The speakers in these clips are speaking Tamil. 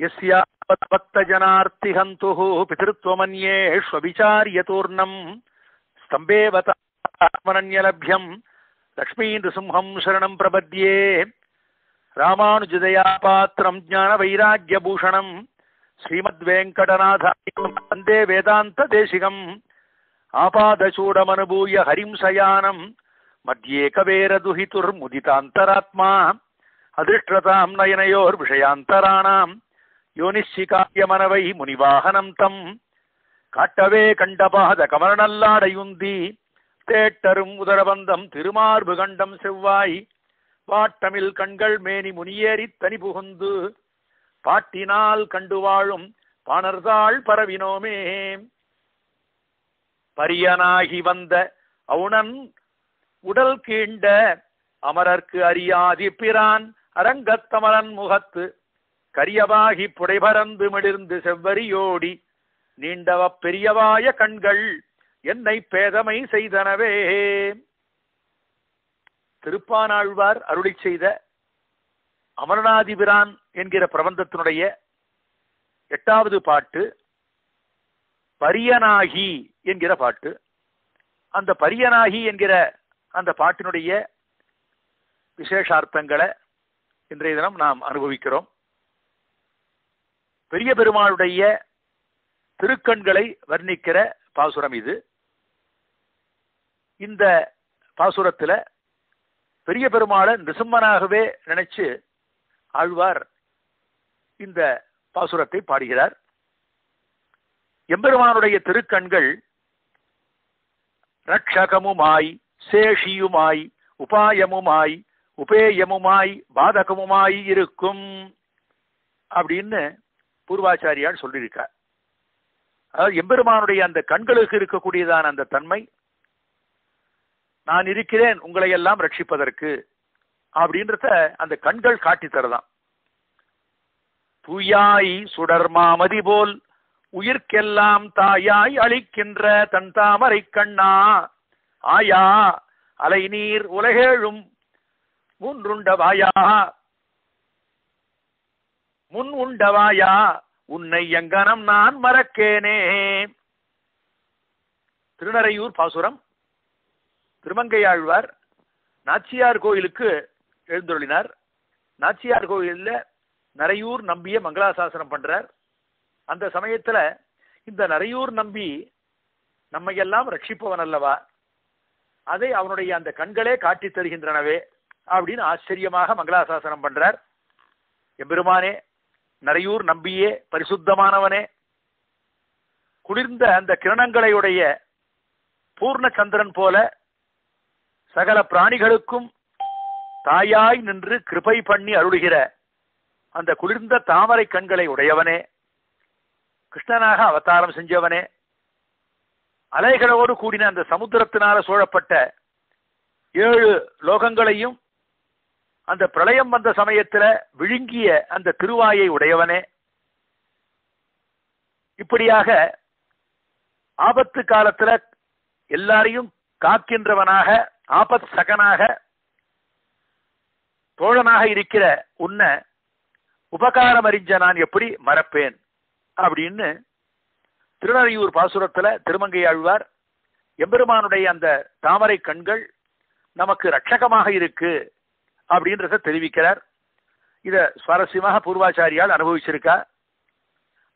யஸ்யாவத்தஜனார்த்திஹந்து பிதிருத்வமன்யேஷ்வபிச்சாரியதூர்ணம் ஸ்தம்பேவதாத்மனன்யலபியம் லக்ஷ்மீந்திரசிம்ஹம் சரணம் பிரபத்யே ராமானுஜதயா பாத்திரம் ஞான வைராக்கியபூஷணம் ஸ்ரீமத் வெங்கடநாதாயம் வந்தே வேதாந்த தேசிகம் ஆபாதசூடமனுபூய ஹரிம் சயானம் மத்தியே கவேரதுஹிதுர் முதிதாந்தராத்மா அதிர்ஷ்டதாம் நயனையோர் விஷயாந்தராணாம் யோனிஷிகாயமனவை முனிவாகனம் தம். காட்டவே கண்டபாத கமரநல்லாடையுந்தி தேட்டரும் உதரபந்தம் திருமார்பு கண்டம் செவ்வாய். பாட்டமில் கண்கள் மேனி முனியேறி தனி புகுந்து பாட்டினால் கண்டு வாழும் பாணர்தாள் பரவினோமே. பரியனாகி வந்த அவுணன் உடல் கீண்ட அமரர்க்கு அறியாதி பிரான் அரங்கத்தமரன் முகத்து கரியவாகி புடைபரந்து மிளிர்ந்து செவ்வரியோடி நீண்டவ பெரியவாய கண்கள் என்னை பேதமை செய்தனவே. திருப்பானாழ்வார் அருளி செய்த அமரநாதிபிரான் என்கிற பிரபந்தத்தினுடைய எட்டாவது பாட்டு பரியனாகி என்கிற பாட்டு. அந்த பரியனாகி என்கிற அந்த பாட்டினுடைய விசேஷார்த்தங்களை இன்றைய தினம் நாம் அனுபவிக்கிறோம். பெரிய பெருமாளுடைய திருக்கண்களை வர்ணிக்கிற பாசுரம் இது. இந்த பாசுரத்தில் பெரிய பெருமாளை நிருசிம்மனாகவே நினைச்சு ஆழ்வார் இந்த பாசுரத்தை பாடுகிறார். எம்பெருமானுடைய திருக்கண்கள் ரட்சகமுமாய் சேஷியுமாய் உபாயமுமாய் உபேயமுமாய் பாதகமுமாய் இருக்கும் அப்படின்னு பூர்வாச்சாரியார் சொல்லியிருக்கார். அதாவது எம்பெருமானுடைய அந்த கண்களுக்கு இருக்கக்கூடியதான அந்த தன்மை நான் இருக்கிறேன் உங்களை எல்லாம் ரட்சிப்பதற்கு அப்படின்றத அந்த கண்கள் காட்டி தரதான் தூயாய் சுடர்மாமதி போல் உயிர்க்கெல்லாம் தாயாய் அளிக்கின்ற தன் தாமரை கண்ணா ஆயா அலை நீர் உலகேழும் மூன்றுண்டவாயா முன் உண்டவாயா? உன்னை எங்கனம் நான் மறக்கேனே. திருநறையூர் பாசுரம். திருமங்கையாழ்வார் நாச்சியார் கோயிலுக்கு எழுந்தொழினார் நாச்சியார் கோயிலில் நரையூர் நம்பிய மங்களாசாசனம் பண்றார். அந்த சமயத்துல இந்த நரையூர் நம்பி நம்மையெல்லாம் ரட்சிப்பவன் அல்லவா? அதை அவனுடைய அந்த கண்களே காட்டி தருகின்றனவே அப்படின்னு ஆச்சரியமாக மங்களாசாசனம் பண்றார். எம்பெருமானே நரையூர் நம்பியே பரிசுத்தமானவனே. குளிர்ந்த அந்த கிரணங்களையுடைய பூர்ண சந்திரன் போல சகல பிராணிகளுக்கும் தாயாய் நின்று கிருபை பண்ணி அருளுகிற அந்த குளிர்ந்த தாமரை கண்களை உடையவனே. கிருஷ்ணனாக அவதாரம் செஞ்சவனே. அலைகளோடு கூடின அந்த சமுத்திரத்தினால சூழப்பட்ட ஏழு லோகங்களையும் அந்த பிரளயம் வந்த சமயத்துல விழுங்கிய அந்த திருவாயை உடையவனே. இப்படியாக ஆபத்து காலத்துல எல்லாரையும் காக்கின்றவனாக ஆபத் சகனாக தோழனாக இருக்கிற உன்னை உபகாரம் அறிஞ்ச நான் எப்படி மறப்பேன்? அப்படின்னு திருநறையூர் பாசுரத்துல திருமங்கையாழ்வார் எம்பெருமானுடைய அந்த தாமரை கண்கள் நமக்கு ரட்சகமாக இருக்கு. அப்படின்றத தெரிவிக்கிறார். இதை சுவாரஸ்யமாக பூர்வாச்சாரியால் அனுபவிச்சிருக்கா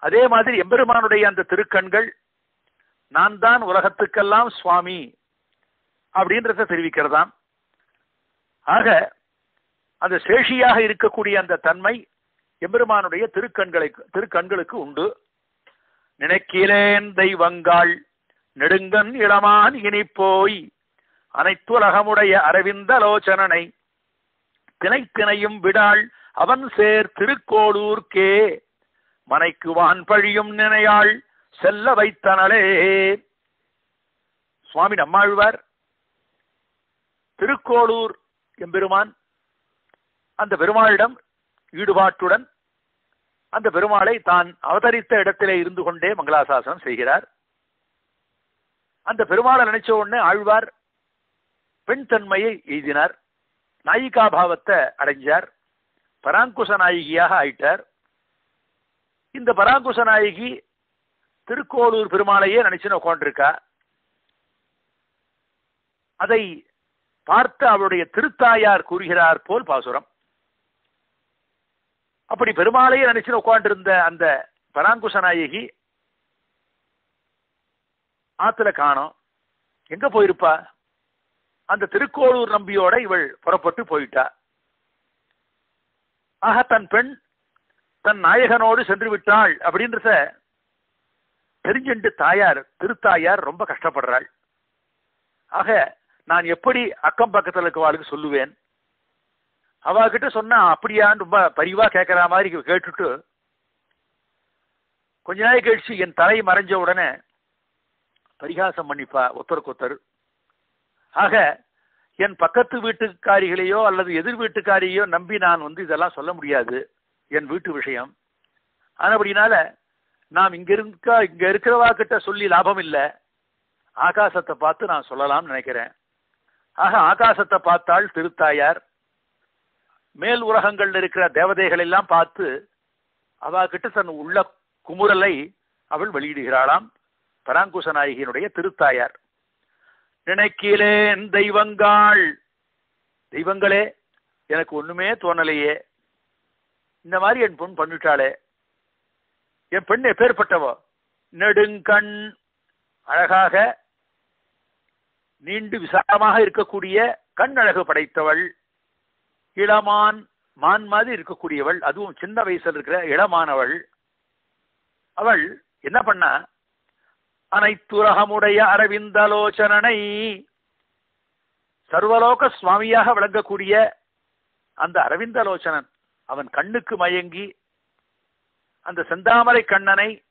அதே மாதிரி எம்பெருமானுடைய அந்த திருக்கண்கள் நான் தான் உலகத்துக்கெல்லாம் சுவாமி அப்படின்றத தெரிவிக்கிறதாம். ஆக அந்த சேஷியாக இருக்கக்கூடிய அந்த தன்மை எம்பெருமானுடைய திருக்கண்களை திருக்கண்களுக்கு உண்டு. நினைக்கிறேன் தெய்வங்காள் நெடுங்கன் இளமான் இனி போய் அனைத்துலகமுடைய அரவிந்தலோச்சனனை தினைத்தினையும் விடாள் அவன் சேர் திருக்கோளூர்க்கே மனைக்கு வான் பழியும் நினையாள் செல்ல வைத்தனளே. சுவாமி நம்மாழ்வார் திருக்கோளூர் எம்பெருமான் அந்த பெருமாளிடம் ஈடுபாட்டுடன் அந்த பெருமாளை தான் அவதரித்த இடத்திலே இருந்து கொண்டே மங்களாசாசனம் செய்கிறார். அந்த பெருமாளை நினைச்ச உடனே ஆழ்வார் பெண் தன்மையை எய்தினார். நாயிகா பாவத்தை அடைஞ்சார். பராங்குச நாயகியாக ஆயிட்டார். இந்த பராங்குச நாயகி திருக்கோளூர் பெருமாளையே நினைச்சுன்னு உட்காண்டிருக்கா அதை பார்த்து அவருடைய திருத்தாயார் கூறுகிறார் போல் பாசுரம். அப்படி பெருமாளையே நினைச்சுன்னு உட்காண்டிருந்த அந்த பராங்குச நாயகி ஆத்துல காணோம். எங்க போயிருப்பா? அந்த திருக்கோளூர் நம்பியோட இவள் புறப்பட்டு போயிட்டா. ஆக தன் பெண் தன் நாயகனோடு சென்று விட்டாள் அப்படின்றத தெரிஞ்சுண்டு தாயார் திருத்தாயார் ரொம்ப கஷ்டப்படுறாள். ஆக நான் எப்படி அக்கம் பக்கத்தில் இருக்கவாளுக்கு சொல்லுவேன்? அவகிட்ட சொன்னா அப்படியான்னு ரொம்ப பரிவா கேட்கற மாதிரி கேட்டுட்டு கொஞ்ச நாள் கழிச்சு என் தலை மறைஞ்ச உடனே பரிகாசம் பண்ணிப்பா ஒருத்தருக்கு ஒருத்தர் ஆக என் பக்கத்து வீட்டுக்காரிகளையோ அல்லது எதிர் வீட்டுக்காரியோ நம்பி நான் வந்து இதெல்லாம் சொல்ல முடியாது என் வீட்டு விஷயம். ஆனபடினால நாம் இங்க இருக்க இங்க இருக்கிறவா கிட்ட சொல்லி லாபம் இல்லை. ஆகாசத்தை பார்த்து நான் சொல்லலாம்னு நினைக்கிறேன். ஆக ஆகாசத்தை பார்த்தால் திருத்தாயார் மேல் உலகங்கள்ல இருக்கிற தேவதைகள் எல்லாம் பார்த்து அவ கிட்ட தன் உள்ள குமுறலை அவள் வெளியிடுகிறாளாம். பராங்குச நாயகியினுடைய திருத்தாயார். நினைக்கிறேன் தெய்வங்கள். தெய்வங்களே எனக்கு ஒண்ணுமே தோணலையே. இந்த மாதிரி என் பொண் பண்ணிட்டாளே. என் பெண் எப்பேற்பட்டவோ நெடுங்கண் அழகாக நீண்டு விசாலமாக இருக்கக்கூடிய கண் அழகு படைத்தவள். இளமான் மான் மாதிரி இருக்கக்கூடியவள். அதுவும் சின்ன வயசில் இருக்கிற இளமானவள். அவள் என்ன பண்ணா அனைத்துலகமுடைய அரவிந்தலோச்சனனை சர்வலோக சுவாமியாக விளங்கக்கூடிய அந்த அரவிந்தலோச்சனன் அவன் கண்ணுக்கு மயங்கி அந்த செந்தாமரை கண்ணனை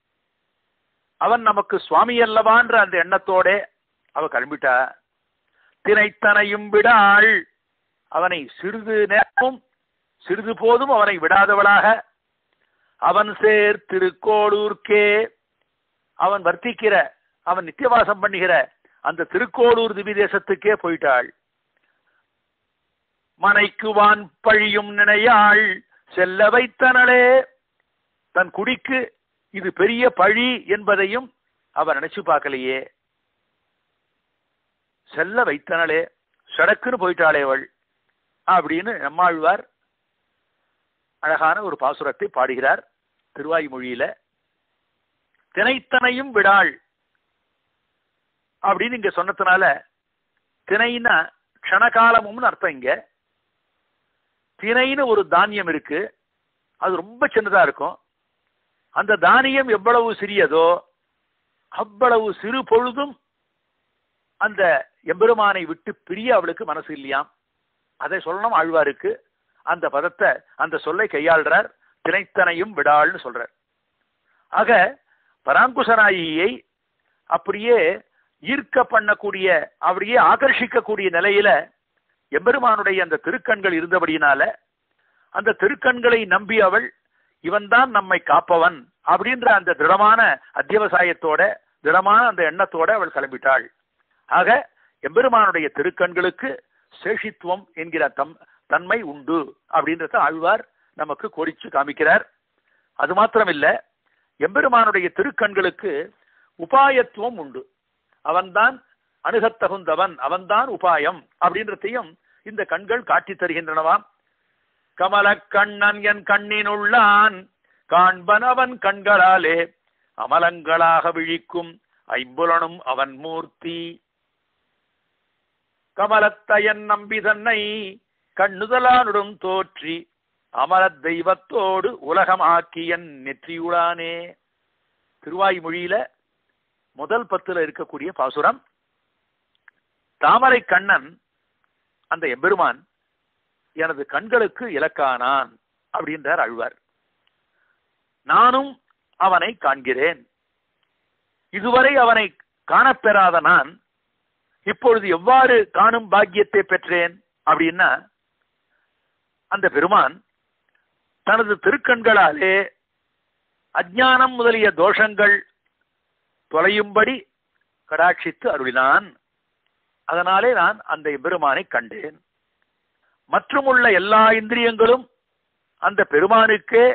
அவன் நமக்கு சுவாமி அல்லவான்ற அந்த எண்ணத்தோட அவ கிளம்பிட்டா. தினைத்தனையும் விடாள். அவனை சிறிது நேரமும் சிறிது போதும் அவனை விடாதவளாக. அவன் சேர் திருக்கோளூர்க்கே அவன் வர்த்திக்கிற அவன் நித்தியவாசம் பண்ணுகிற அந்த திருக்கோளூர் திவி தேசத்துக்கே போயிட்டாள். மனைக்குவான் பழியும் நினையாள் செல்ல வைத்தனளே. தன் குடிக்கு இது பெரிய பழி என்பதையும் அவன் நினைச்சு பார்க்கலையே. செல்ல வைத்தனளே சடக்குன்னு போயிட்டாளே அவள். அப்படின்னு நம்மாழ்வார் அழகான ஒரு பாசுரத்தை பாடுகிறார் திருவாய்மொழியில. தினைத்தனையும் விடாள். அப்படின்னு இங்க சொன்னதுனால தினைன்னா க்ஷணகாலமும்னு அர்த்தம் இங்க. தினைன்னு ஒரு தானியம் இருக்கு. அது ரொம்ப சின்னதா இருக்கும். அந்த தானியம் எவ்வளவு சிறியதோ அவ்வளவு சிறு பொழுதும் அந்த எம்பெருமானை விட்டு பிரிய அவளுக்கு மனசு இல்லையாம். அதை சொல்லணும் ஆழ்வாருக்கு. அந்த பதத்தை அந்த சொல்லை கையாள்றார். தினைத்தனையும் விடாள்னு சொல்றார். ஆக பராங்குசராயியை அப்படியே ஈர்க்க பண்ணக்கூடிய அவரையே ஆகர்ஷிக்கக்கூடிய நிலையில எம்பெருமானுடைய அந்த திருக்கண்கள் இருந்தபடியினால அந்த திருக்கண்களை நம்பி அவள் இவன்தான் நம்மை காப்பவன் அப்படின்ற அந்த திடமான அத்தியவசாயத்தோட திடமான அந்த எண்ணத்தோட அவள் கிளம்பிட்டாள். ஆக எம்பெருமானுடைய திருக்கண்களுக்கு சேஷித்துவம் என்கிற தம் தன்மை உண்டு அப்படின்றத ஆழ்வார் நமக்கு கோரிச்சு காமிக்கிறார். அது மாத்திரமில்லை எம்பெருமானுடைய திருக்கண்களுக்கு உபாயத்துவம் உண்டு. அவன்தான் அணுகத்தகுந்தவன் அவன்தான் உபாயம் அப்படின்றதையும் இந்த கண்கள் காட்டி தருகின்றனவாம் கமல கண்ணன் என் கண்ணினுள்ளான் காண்பனவன் கண்களாலே அமலங்களாக விழிக்கும் ஐம்புலனும் அவன் மூர்த்தி. கமலத்தையன் நம்பி தன்னை கண்ணுதலானுடன் தோற்றி அமர தெய்வத்தோடு உலகமாக்கியன் நெற்றியுளானே. திருவாய்மொழியில முதல் பத்துல இருக்கக்கூடிய பாசுரம். தாமரை கண்ணன் அந்த எம்பெருமான் எனது கண்களுக்கு இலக்கானான் அப்படின்றார் அழ்வார். நானும் அவனை காண்கிறேன். இதுவரை அவனை காணப்பெறாத நான் இப்பொழுது எவ்வாறு காணும் பாக்கியத்தை பெற்றேன் அப்படின்னா அந்த பெருமான் தனது திருக்கண்களாலே அஜானம் முதலிய தோஷங்கள் தொலையும்படி கடாட்சித்து அருளினான். அதனாலே நான் அந்த பெருமானை கண்டேன். மற்றுமுள்ள எல்லா இந்திரியங்களும் அந்த பெருமானுக்கே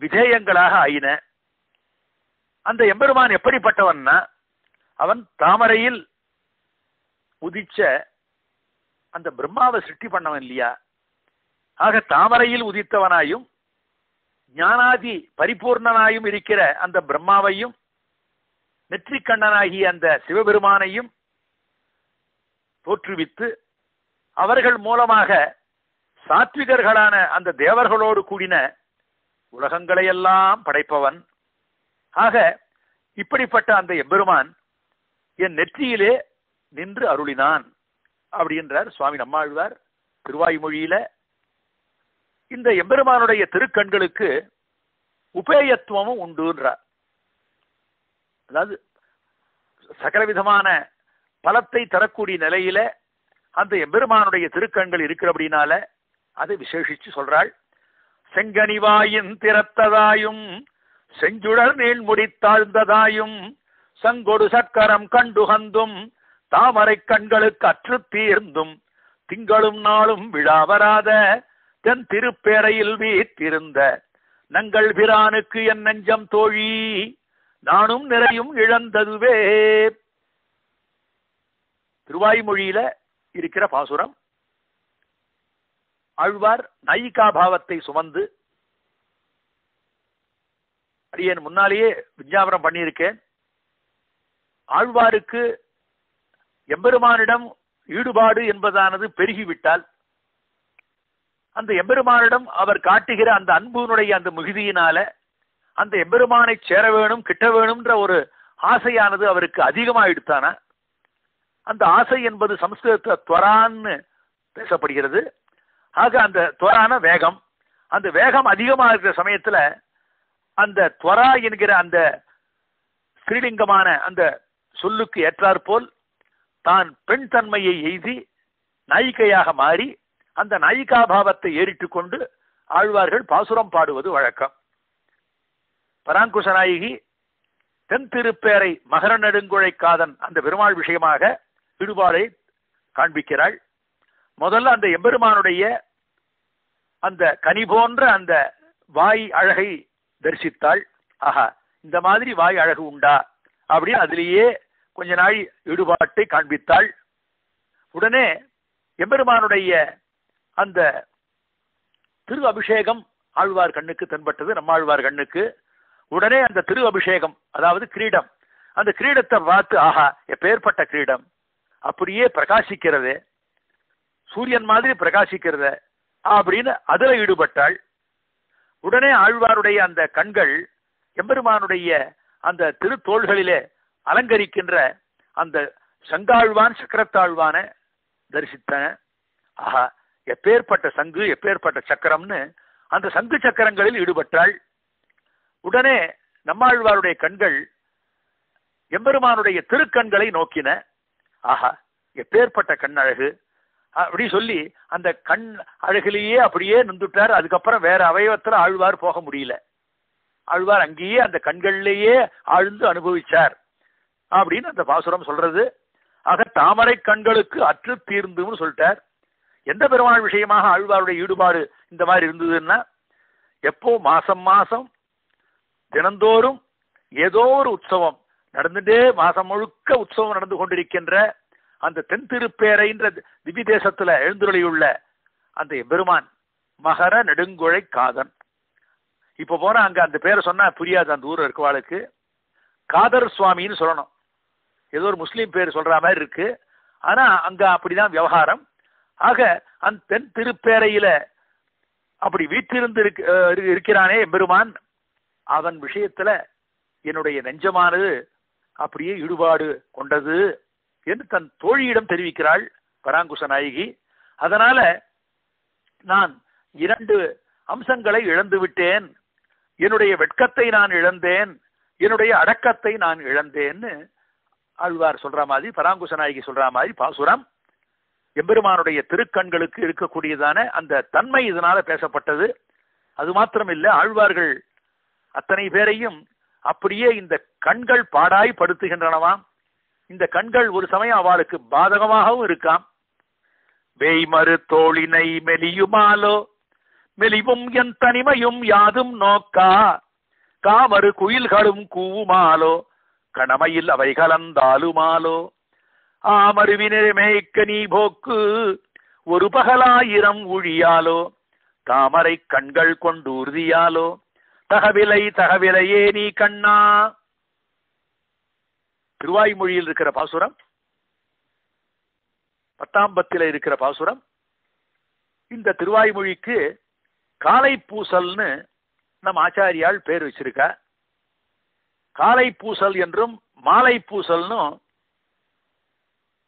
விதேயங்களாக ஆயின. அந்த எம்பெருமான் எப்படிப்பட்டவன்னா அவன் தாமரையில் உதிச்ச அந்த பிரம்மாவை சிருஷ்டி பண்ணவன் இல்லையா? ஆக தாமரையில் உதித்தவனாயும் ஞானாதி பரிபூர்ணனாயும் இருக்கிற அந்த பிரம்மாவையும் நெற்றிக்கண்ணனாகிய அந்த சிவபெருமானையும் தோற்றுவித்து அவர்கள் மூலமாக சாத்விகர்களான அந்த தேவர்களோடு கூடின உலகங்களையெல்லாம் படைப்பவன். ஆக இப்படிப்பட்ட அந்த எம்பெருமான் என் நெற்றியிலே நின்று அருளினான் அப்படின்றார் சுவாமி நம்மாழ்வார் திருவாய்மொழியில இந்த எம்பெருமானுடைய திருக்கண்களுக்கு உபேயத்துவமும் உண்டுன்றார். அதாவது சகலவிதமான பலத்தை தரக்கூடிய நிலையில அந்த எம்பெருமானுடைய திருக்கண்கள் இருக்கிறபடினால அதை விசேஷிச்சு சொல்றாள். செங்கனிவாயின் திறத்ததாயும் செஞ்சுடர் நீள் முடித்தாழ்ந்ததாயும் சங்கொடு சக்கரம் கண்டுகந்தும் தாமரை கண்களுக்கு அற்று தீர்ந்தும் திங்களும் நாளும் விழாவராத தன் திருப்பேரையில் வீத்திருந்த நங்கள் பிரானுக்கு என் நெஞ்சம் தோழி நானும் நிறையும் இழந்ததுவே. திருவாய்மொழியில இருக்கிற பாசுரம் ஆழ்வார் நாயிகா பாவத்தை சுமந்து அடியன் முன்னாலேயே விஞ்ஞாபனம் பண்ணியிருக்கேன். ஆழ்வாருக்கு எம்பெருமானிடம் ஈடுபாடு என்பதானது பெருகிவிட்டால் அந்த எம்பெருமானிடம் அவர் காட்டுகிற அந்த அன்புனுடைய அந்த மிகுதியினால அந்த எம்பெருமானை சேர வேணும் கிட்ட வேணும்ன்ற ஒரு ஆசையானது அவருக்கு அதிகமாயிடுத்தானா? அந்த ஆசை என்பது சம்ஸ்கிருதத்துல துவரான்னு பேசப்படுகிறது. ஆக அந்த துவரான வேகம் அந்த வேகம் அதிகமாக இருக்கிற சமயத்தில் அந்த துவரா என்கிற அந்த ஸ்ரீலிங்கமான அந்த சொல்லுக்கு ஏற்றாற்போல் தான் பெண் தன்மையை எய்தி நாயிக்கையாக மாறி அந்த நாயிகா பாவத்தை ஏறிட்டு கொண்டு ஆழ்வார்கள் பாசுரம் பாடுவது வழக்கம். பராங்குஷ நாயகி தென் திருப்பேரை மகர நெடுங்குழை காதன் அந்த பெருமாள் விஷயமாக ஈடுபாடை காண்பிக்கிறாள். முதல்ல அந்த எம்பெருமானுடைய அந்த கனி போன்ற அந்த வாய் அழகை தரிசித்தாள். ஆஹா இந்த மாதிரி வாய் அழகு உண்டா? அப்படின்னு அதிலேயே கொஞ்ச நாள் ஈடுபாட்டை காண்பித்தாள். உடனே எம்பெருமானுடைய அந்த திரு அபிஷேகம் ஆழ்வார் கண்ணுக்கு தென்பட்டது நம்மாழ்வார் கண்ணுக்கு. உடனே அந்த திரு அபிஷேகம் அதாவது கிரீடம் அந்த கிரீடத்தை பார்த்து ஆஹா எப்பேற்பட்ட கிரீடம். அப்படியே பிரகாசிக்கிறது. சூரியன் மாதிரி பிரகாசிக்கிறத அப்படின்னு அதுல ஈடுபட்டாள். உடனே ஆழ்வாருடைய அந்த கண்கள் எம்பெருமானுடைய அந்த திருத்தோள்களிலே அலங்கரிக்கின்ற அந்த சங்காழ்வான் சக்கரத்தாழ்வான தரிசித்தன. ஆஹா எப்பேற்பட்ட சங்கு எப்பேற்பட்ட சக்கரம்னு அந்த சங்கு சக்கரங்களில் ஈடுபட்டாள். உடனே நம்மாழ்வாருடைய கண்கள் எம்பெருமானுடைய திருக்கண்களை நோக்கின. ஆஹா எப்பேற்பட்ட கண் அழகு. அப்படி சொல்லி அந்த கண் அழகிலேயே அப்படியே நின்றுட்டார். அதுக்கப்புறம் வேற அவயவத்தில் ஆழ்வார் போக முடியல. ஆழ்வார் அங்கேயே அந்த கண்கள்லேயே ஆழ்ந்து அனுபவிச்சார். அப்படின்னு அந்த பாசுரம் சொல்றது. ஆக தாமரை கண்களுக்கு அற்று தீர்ந்துன்னு சொல்லிட்டார். எந்த பெருமாள் விஷயமாக ஆழ்வாருடைய ஈடுபாடு இந்த மாதிரி இருந்ததுன்னா எப்போ மாசம் மாசம் தினந்தோறும் ஏதோ ஒரு உற்சவம் நடந்துட்டே மாசம் முழுக்க உற்சவம் நடந்து கொண்டிருக்கின்ற அந்த தென் திருப்பேரைன்ற திவ்ய தேசத்துல எழுந்துருளியுள்ள அந்த எம்பெருமான் மகர நெடுங்குழை காதன். இப்ப போனா அங்க அந்த பேரை சொன்னா புரியாது அந்த ஊர் இருக்கவாளுக்கு காதர் சுவாமின்னு சொல்லணும். ஏதோ ஒரு முஸ்லீம் பேர் சொல்ற மாதிரி இருக்கு. ஆனா அங்க அப்படிதான் விவகாரம். ஆக அந்த தென் திருப்பேரையில அப்படி வீற்றிருந்து இருக்கிறானே எம்பெருமான் அவன் விஷயத்துல என்னுடைய நெஞ்சமானது அப்படியே ஈடுபாடு கொண்டது என்று தன் தோழியிடம் தெரிவிக்கிறாள் பராங்குச நாயகி. அதனால நான் இரண்டு அம்சங்களை இழந்து விட்டேன். என்னுடைய வெட்கத்தை நான் இழந்தேன். என்னுடைய அடக்கத்தை நான் இழந்தேன்னு ஆழ்வார் சொல்ற மாதிரி பராங்குச நாயகி சொல்ற மாதிரி பாசுரம் எம்பெருமானுடைய திருக்கண்களுக்கு இருக்கக்கூடியதான அந்த தன்மை இதனால பேசப்பட்டது. அது மாத்திரமில்லை ஆழ்வார்கள் அத்தனை பேரையும் அப்படியே இந்த கண்கள் பாடாய் படுத்துகின்றனவாம். இந்த கண்கள் ஒரு சமயம் அவளுக்கு பாதகமாகவும் இருக்காம். வேய்மறு தோழினை மெலியுமாலோ மெலிவும் என் தனிமையும் யாதும் நோக்கா காமறு குயில்களும் கூவுமாலோ கணமையில் அவை கலந்தாலுமாலோ ஆமருவினரை மேய்க்க நீ போக்கு. ஒரு பகலாயிரம் ஊழியாலோ தாமரை கண்கள் கொண்டு உறுதியாலோ தகவிலை தகவிலையே நீ கண்ணா. திருவாய்மொழியில் இருக்கிற பாசுரம் பத்தாம்பத்தில் இருக்கிற பாசுரம் இந்த திருவாய்மொழிக்கு காலை பூசல்னு நம் ஆச்சாரியால் பேர் வச்சிருக்க. காலை பூசல் என்றும் மாலை பூசல்னும்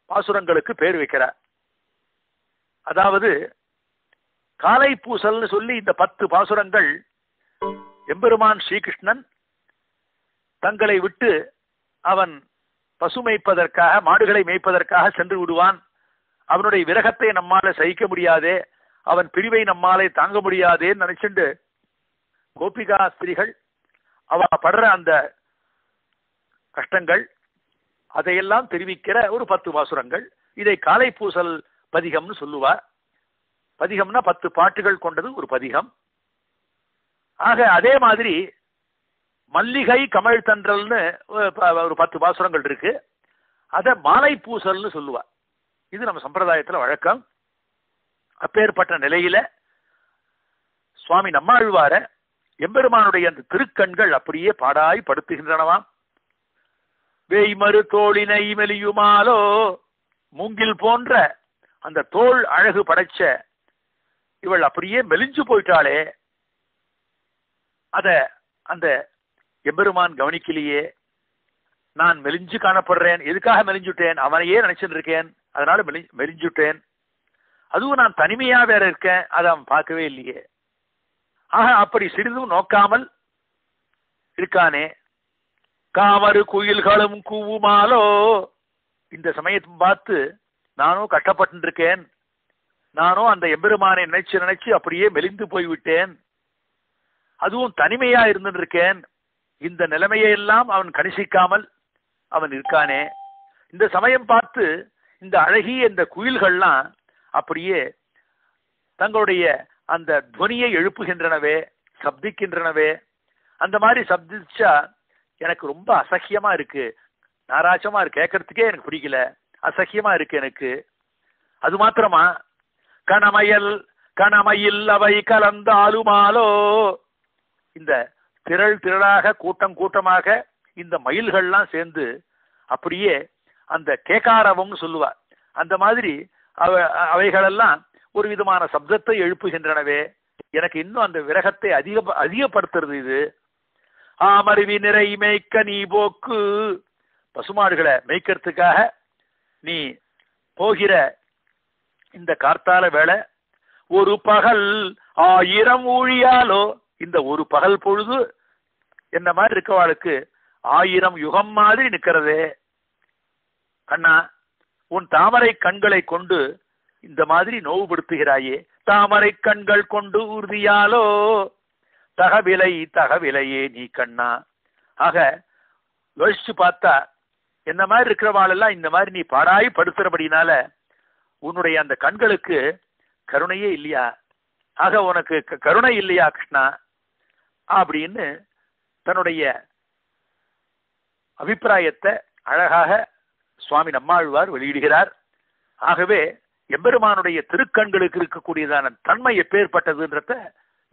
பாசுரங்களுக்கு பேர் வைக்கிறார். அதாவது காலை பூசல்னு சொல்லி இந்த பத்து பாசுரங்கள் எம்பெருமான் ஸ்ரீகிருஷ்ணன் தங்களை விட்டு அவன் பசு மேய்ப்பதற்காக மாடுகளை மேய்ப்பதற்காக சென்று விடுவான். அவனுடைய விரகத்தை நம்மால சகிக்க முடியாதே அவன் பிரிவை நம்மாலே தாங்க முடியாதேன்னு நினைச்சுண்டு கோபிகா ஸ்திரிகள் அவ படுற அந்த கஷ்டங்கள் அதையெல்லாம் தெரிவிக்கிற ஒரு பத்து பாசுரங்கள். இதை காலை பூசல் பதிகம்னு சொல்லுவா பதிகம்னா பத்து பாட்டுகள் கொண்டது ஒரு பதிகம். ஆக அதே மாதிரி மல்லிகை கமல் தன்றல்னு ஒரு பத்து பாசுரங்கள் இருக்கு. அதை மாலை பூசல்னு சொல்லுவா இது நம்ம சம்பிரதாயத்தில் வழக்கம். அப்பேற்பட்ட நிலையில சுவாமி நம்மாழ்வார எம்பெருமானுடைய அந்த திருக்கண்கள் அப்படியே பாடாய் படுத்துகின்றனவாம். வேய்மறு தோளினை மெலியுமாலோ? மூங்கில் போன்ற அந்த தோல் அழகு படைச்ச இவள் அப்படியே மெலிஞ்சு போயிட்டாளே. அத அந்த எம்பெருமான் கவனிக்கலையே. நான் மெலிஞ்சு காணப்படுறேன். எதுக்காக மெலிஞ்சுட்டேன்? அவனையே நினைச்சிட்டு இருக்கேன் அதனால மெலி மெலிஞ்சுட்டேன். அதுவும் நான் தனிமையா வேற இருக்கேன். அதை அவன் பார்க்கவே இல்லையே. ஆக அப்படி சிறிதும் நோக்காமல் இருக்கானே. காமறு குயில்களும் கூவுமாலோ? இந்த சமயத்தை பார்த்து நானும் கஷ்டப்பட்டு இருக்கேன் நானும் அந்த எம்பெருமானை நினைச்சு நினைச்சு அப்படியே மெலிந்து போய்விட்டேன். அதுவும் தனிமையா இருந்துருக்கேன். இந்த நிலைமையை எல்லாம் அவன் கணிசிக்காமல் அவன் இருக்கானே. இந்த சமயம் பார்த்து இந்த அழகிய இந்த குயில்கள்லாம் அப்படியே தங்களுடைய அந்த துவனியை எழுப்புகின்றனவே சப்திக்கின்றனவே. அந்த மாதிரி சப்திச்சா எனக்கு ரொம்ப அசக்கியமா இருக்கு. நாராச்சமா இருக்கு. கேட்கறதுக்கே எனக்கு பிடிக்கல. அசக்கியமா இருக்கு எனக்கு. அது மாத்திரமா? கணமயல் கணமயில் அவை கலந்தாலுமாலோ? இந்த திரள் திரளாக கூட்டம் கூட்டமாக இந்த மயில்கள்லாம் சேர்ந்து அப்படியே அந்த கேகாரவம்னு சொல்லுவா. அந்த மாதிரி அவ அவைகளெல்லாம் ஒரு விதமான சப்தத்தை எழுப்புகின்றனவே. எனக்கு இன்னும் அந்த விரகத்தை அதிக அதிகப்படுத்துறது இது. ஆமருவி நிறை மேய்க்க நீ போக்கு. பசுமாடுகளை மேய்க்கிறதுக்காக நீ போகிற இந்த கார்த்தால வேலை ஒரு பகல் ஆயிரம் ஊழியாலோ இந்த ஒரு பகல் பொழுது என்ன மாதிரி இருக்கவாளுக்கு ஆயிரம் யுகம் மாதிரி நிற்கிறதே. கண்ணா உன் தாமரை கண்களை கொண்டு இந்த மாதிரி நோவுபடுத்துகிறாயே. தாமரை கண்கள் கொண்டு உறுதியாலோ தகவிலை தகவிலையே நீ கண்ணா. ஆக யோசிச்சு பார்த்தா என்ன மாதிரி இருக்கிறவாளெல்லாம் இந்த மாதிரி நீ பாடாய் படுத்துறபடினால உன்னுடைய அந்த கண்களுக்கு கருணையே இல்லையா? ஆக உனக்கு கருணை இல்லையா கிருஷ்ணா? அப்படின்னு தன்னுடைய அபிப்பிராயத்தை அழகாக சுவாமி நம்மாழ்வார் வெளியிடுகிறார். ஆகவே எம்பெருமானுடைய திருக்கண்களுக்கு இருக்கக்கூடியதான தன்மை எப்பேற்பட்டதுன்றத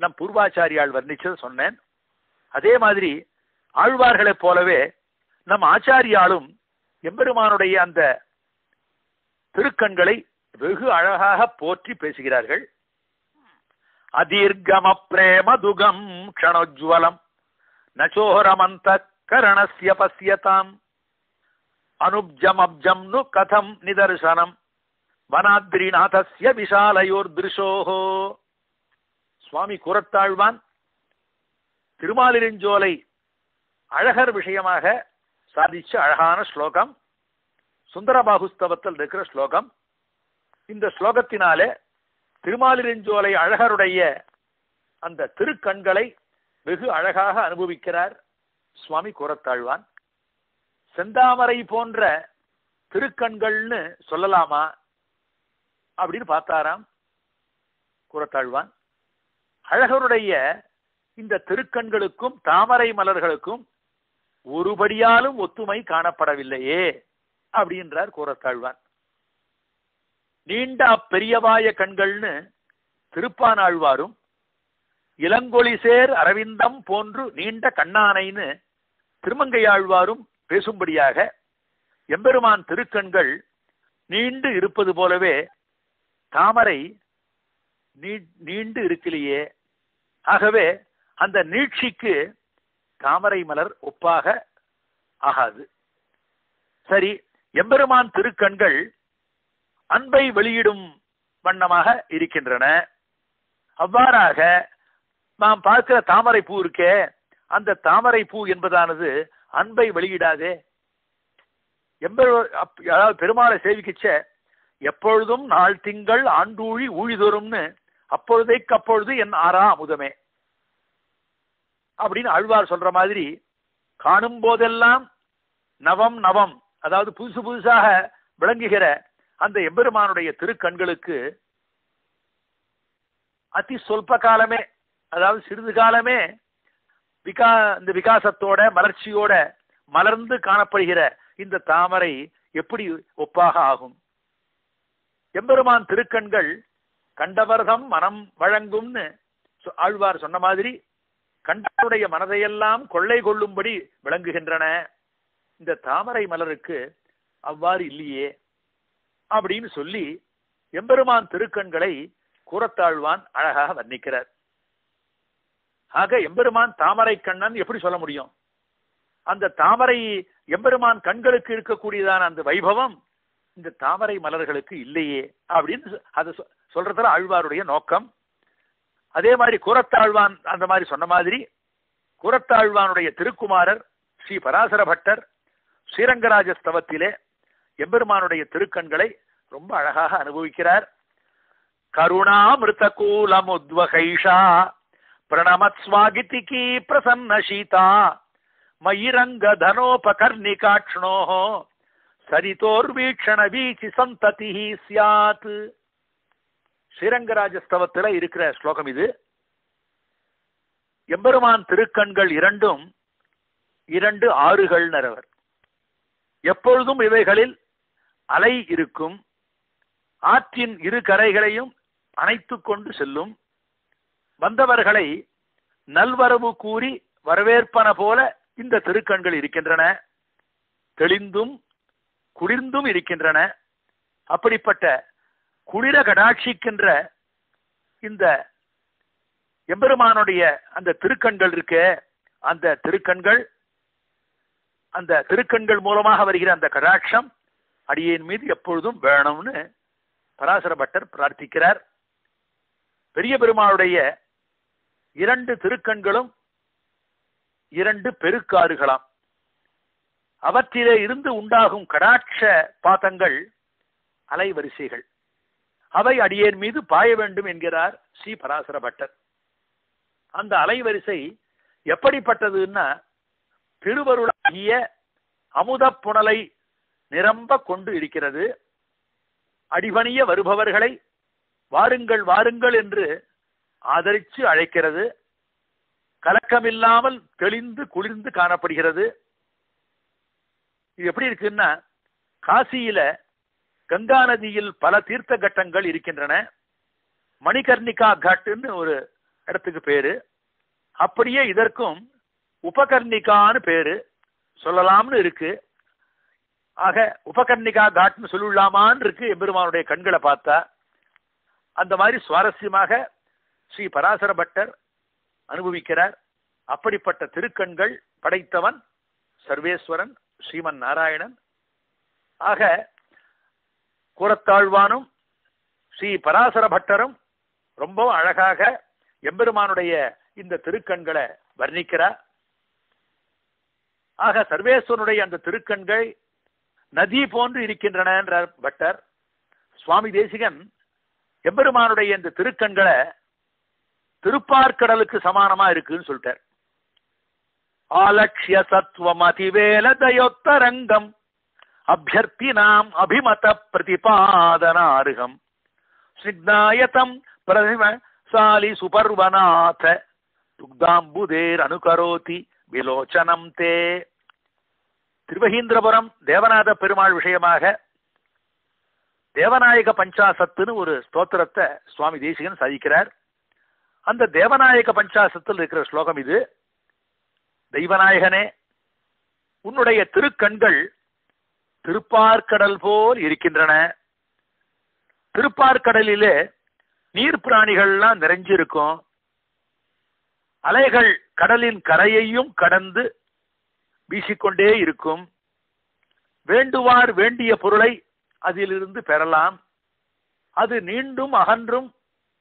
நம் பூர்வாச்சாரியால் வர்ணிச்சது சொன்னேன். அதே மாதிரி ஆழ்வார்களைப் போலவே நம் ஆச்சாரியாலும் எம்பெருமானுடைய அந்த திருக்கண்களை வெகு அழகாக போற்றி பேசுகிறார்கள். அதீர்கம பிரேம துகம் க்ஷணோஜ்வலம் நச்சோரமந்த கரணஸ்ய பசியதாம் அனுப்ஜம் அப்ஜம் நு கதம் நிதர்சனம் வனாத்ரிநாதஸ்ய விஷாலயோர் திருஷோஹோ சுவாமி கூறத்தாழ்வான் திருமாலிருஞ்சோலை அழகர் விஷயமாக சாதிச்ச அழகான ஸ்லோகம் சுந்தரபாகுஸ்தவத்தில் இருக்கிற ஸ்லோகம். இந்த ஸ்லோகத்தினாலே திருமாலிருஞ்சோலை அழகருடைய அந்த திருக்கண்களை வெகு அழகாக அனுபவிக்கிறார் சுவாமி கூறத்தாழ்வான். செந்தாமரை போன்ற திருக்கண்கள்னு சொல்லலாமா அப்படின்னு பார்த்தாராம் கூறத்தாழ்வான். அழகருடைய இந்த திருக்கண்களுக்கும் தாமரை மலர்களுக்கும் ஒருபடியாலும் ஒத்துமை காணப்படவில்லையே அப்படின்றார் கூறத்தாழ்வான் நீண்ட அப்பெரியவாய கண்கள்னு திருப்பானாழ்வாரும் இளங்கொழிசேர் அரவிந்தம் போன்று நீண்ட கண்ணானைன்னு திருமங்கையாழ்வாரும் பேசும்படியாக எம்பெருமான் திருக்கண்கள் நீண்டு இருப்பது போலவே தாமரை நீண்டு இருக்கலையே ஆகவே அந்த நீட்சிக்கு தாமரை மலர் ஒப்பாக ஆகாது. சரி எம்பெருமான் திருக்கண்கள் அன்பை வெளியிடும் வண்ணமாக இருக்கின்றன. அவ்வாறாக நாம் பார்க்கிற தாமரை பூ இருக்கே அந்த தாமரை பூ என்பதானது அன்பை வெளியிடாதே. எம்பெரு அப்- அதாவது பெருமாளை சேவிக்கச்ச எப்பொழுதும் நாள் திங்கள் ஆண்டூழி ஊழிதொரும்னு அப்பொழுதைக்கு அப்பொழுது என் ஆறா அமுதமே அப்படின்னு ஆழ்வார் சொல்ற மாதிரி காணும் போதெல்லாம் நவம் நவம் அதாவது புதுசு புதுசாக விளங்குகிற அந்த எம்பெருமானுடைய திருக்கண்களுக்கு அதி சொல்ப காலமே அதாவது சிறிது காலமே விகா இந்த விகாசத்தோட மலர்ச்சியோட மலர்ந்து காணப்படுகிற இந்த தாமரை எப்படி ஒப்பாக ஆகும்? எம்பெருமான் திருக்கண்கள் கண்டவர்தம் மனம் வழங்கும்னு ஆழ்வார் சொன்ன மாதிரி கண்டவருடைய மனதையெல்லாம் கொள்ளை கொள்ளும்படி விளங்குகின்றன. இந்த தாமரை மலருக்கு அவ்வாறு இல்லையே அப்படின்னு சொல்லி எம்பெருமான் திருக்கண்களை கூறத்தாழ்வான் அழகாக வர்ணிக்கிறார். ஆக எம்பெருமான் தாமரை கண்ணன் எப்படி சொல்ல முடியும்? அந்த தாமரை எம்பெருமான் கண்களுக்கு இருக்கக்கூடியதான அந்த வைபவம் இந்த தாமரை மலர்களுக்கு இல்லையே அப்படின்னு அதை அது சொல்றதுல ஆழ்வாருடைய நோக்கம். அதே மாதிரி கூரத்தாழ்வான் அந்த மாதிரி சொன்ன மாதிரி கூரத்தாழ்வானுடைய திருக்குமாரர் ஸ்ரீ பராசர பட்டர் ஸ்ரீரங்கராஜ ஸ்தவத்திலே எம்பெருமானுடைய திருக்கண்களை ரொம்ப அழகாக அனுபவிக்கிறார். கருணாமிருத கூலமுத்வகைஷா பிரணமத் ஸ்வாகிதிகி பிரசன்ன சீதா மயிரங்க தனோபகர்ணிகாட்ஷ்ணோ சரிதோர்வீக்ஷண வீச்சி சந்ததி சியாத் ஸ்ரீரங்கராஜஸ்தவத்துல இருக்கிற ஸ்லோகம் இது. எம்பெருமான் திருக்கண்கள் இரண்டும் இரண்டு ஆறுகள் நிறவர் எப்பொழுதும் இவைகளில் அலை இருக்கும். ஆற்றின் இரு கரைகளையும் அணைத்து கொண்டு செல்லும். வந்தவர்களை நல்வரவு கூறி வரவேற்பன போல இந்த திருக்கண்கள் இருக்கின்றன. தெளிந்தும் குளிர்ந்தும் இருக்கின்றன. அப்படிப்பட்ட குளிர கடாட்சிக்கின்ற இந்த எம்பெருமானுடைய அந்த திருக்கண்கள் இருக்கே அந்த திருக்கண்கள் அந்த திருக்கண்கள் மூலமாக வருகிற அந்த கடாட்சம் அடியின் மீது எப்பொழுதும் வேணும்னு பராசர பட்டர் பிரார்த்திக்கிறார். பெரிய பெருமாளுடைய இரண்டு திருக்கண்களும் இரண்டு பெருக்காறுகளாம். அவற்றிலே இருந்து உண்டாகும் கடாட்ச பாதங்கள் அலைவரிசைகள். அவை அடியேன் மீது பாய வேண்டும் என்கிறார் ஸ்ரீ பராசர பட்டர். அந்த அலைவரிசை எப்படிப்பட்டதுன்னா திருவருளாகிய அமுத புனலை நிரம்ப கொண்டு இருக்கிறது. அடிபணிய வருபவர்களை வாருங்கள் வாருங்கள் என்று ஆதரிச்சு அழைக்கிறது. கலக்கமில்லாமல் தெளிந்து குளிர்ந்து காணப்படுகிறது. இது எப்படி இருக்குன்னா காசியில கங்கா நதியில் பல தீர்த்த கட்டங்கள் இருக்கின்றன. மணிகர்ணிகா கட்டுன்னு ஒரு இடத்துக்கு பேரு. அப்படியே இதற்கும் உபகர்ணிகான்னு பேரு. சொல்லலாம்னு இருக்கு. ஆக உபகர்ணிகா காட்னு சொல்லலாமான்னு இருக்கு எம்பெருமானுடைய கண்களை பார்த்தா. அந்த மாதிரி சுவாரஸ்யமாக ஸ்ரீ பராசர பட்டர் அனுபவிக்கிறார். அப்படிப்பட்ட திருக்கண்கள் படைத்தவன் சர்வேஸ்வரன் ஸ்ரீமன் நாராயணன். ஆக கூறத்தாழ்வானும் ஸ்ரீ பராசர பட்டரும் ரொம்ப அழகாக எம்பெருமானுடைய இந்த திருக்கண்களை வர்ணிக்கிறார். ஆக சர்வேஸ்வரனுடைய அந்த திருக்கண்கள் நதி போன்று இருக்கின்றன என்றார் பட்டர். சுவாமி தேசிகன் எம்பெருமானுடைய இந்த திருக்கண்களை திருப்பார்கடலுக்கு சமானமா இருக்குன்னு சொல்லிட்டார். ஆலட்சிய சத்துவம் அதிவேல தயோத்தரங்கம். அபியர்த்தினாம் அபிமத பிரதிபாதனாருகம் ஸ்னிக்னாயதம் பிரதிம சாலி சுபர்வநாத. துக்தாம்புதேர் அனுகரோதி விலோச்சனம் தே. திருவகீந்திரபுரம் தேவநாத பெருமாள் விஷயமாக தேவநாயக பஞ்சாசத்துன்னு ஒரு ஸ்தோத்திரத்தை சுவாமி தேசிகன் சாதிக்கிறார். அந்த தேவநாயக பஞ்சாசத்தில் இருக்கிற ஸ்லோகம் இது. தெய்வநாயகனே உன்னுடைய திருக்கண்கள் திருப்பார்க்கடல் போல் இருக்கின்றன. திருப்பார்க்கடலிலே நீர் பிராணிகள்லாம் நிறைஞ்சிருக்கும். அலைகள் கடலின் கரையையும் கடந்து வீசிக்கொண்டே இருக்கும். வேண்டுவார் வேண்டிய பொருளை அதிலிருந்து பெறலாம். அது நீண்டும் அகன்றும்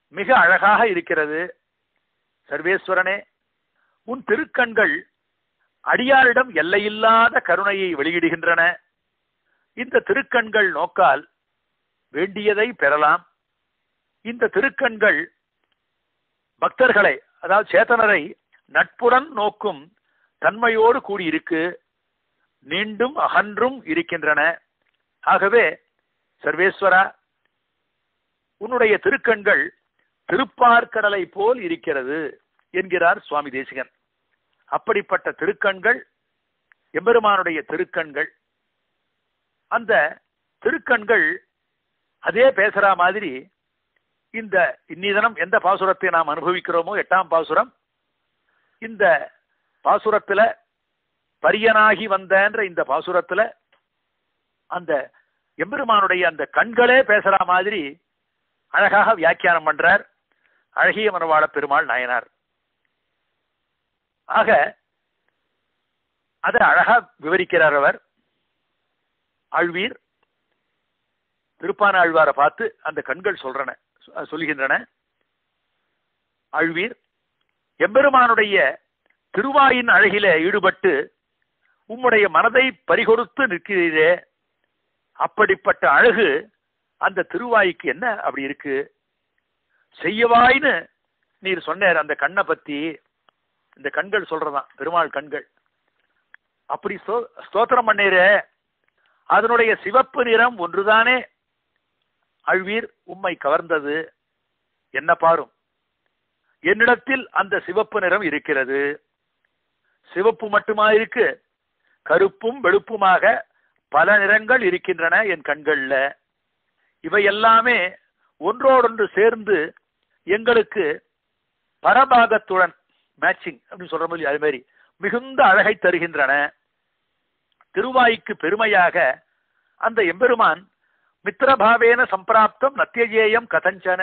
மிக அழகாக இருக்கிறது. சர்வேஸ்வரனே உன் திருக்கண்கள் அடியாரிடம் எல்லையில்லாத கருணையை வெளியிடுகின்றன. இந்த திருக்கண்கள் நோக்கால் வேண்டியதை பெறலாம். இந்த திருக்கண்கள் பக்தர்களை அதாவது சேத்தனரை நட்புடன் நோக்கும் தன்மையோடு கூடியிருக்கு. நீண்டும் அகன்றும் இருக்கின்றன. ஆகவே சர்வேஸ்வரா உன்னுடைய திருக்கண்கள் திருப்பார்கடலை போல் இருக்கிறது என்கிறார் சுவாமி தேசிகன். அப்படிப்பட்ட திருக்கண்கள் எம்பெருமானுடைய திருக்கண்கள் அந்த திருக்கண்கள் அதே பேசுற மாதிரி இந்த இன்னிதனம் எந்த பாசுரத்தை நாம் அனுபவிக்கிறோமோ எட்டாம் பாசுரம் இந்த பாசுரத்துல பரியனாகி வந்தன்ற இந்த பாசுரத்துல அந்த எம்பெருமானுடைய அந்த கண்களே பேசுற மாதிரி அழகாக வியாக்கியானம் பண்றார். அழகிய மனவாள பெருமாள் நாயனார். ஆக அதை அழகா விவரிக்கிறார் அவர். ஆழ்வீர் திருப்பான ஆழ்வாரை பார்த்து அந்த கண்கள் சொல்றன சொல்கின்றன ஆழ்வீர் எம்பெருமானுடைய திருவாயின் அழகில ஈடுபட்டு உம்முடைய மனதை பறிகொடுத்து நிற்கிறீரே அப்படிப்பட்ட அழகு அந்த திருவாய்க்கு என்ன? அப்படி இருக்கு. செய்யவாயின்னு நீர் சொன்னார் அந்த கண்ணை பத்தி. இந்த கண்கள் சொல்றதான் பெருமாள் கண்கள். அப்படி ஸ்தோத்திரம் பண்ணிரு. அதனுடைய சிவப்பு நிறம் ஒன்றுதானே? அழ்வீர் உம்மை கவர்ந்தது. என்ன பாரும்? என்னிடத்தில் அந்த சிவப்பு நிறம் இருக்கிறது. சிவப்பு மட்டுமா இருக்கு? கருப்பும் வெளுப்புமாக பல நிறங்கள் இருக்கின்றன என் கண்கள்ல. இவை எல்லாமே ஒன்றோடொன்று சேர்ந்து எங்களுக்கு பரபாகத்துடன் மேட்சிங் அப்படின்னு சொல்ற மாதிரி அது மாதிரி மிகுந்த அழகை தருகின்றன. திருவாய்க்கு பெருமையாக அந்த எம்பெருமான் மித்திரபாவேன சம்பிராப்தம் நத்தியஜேயம் கதஞ்சன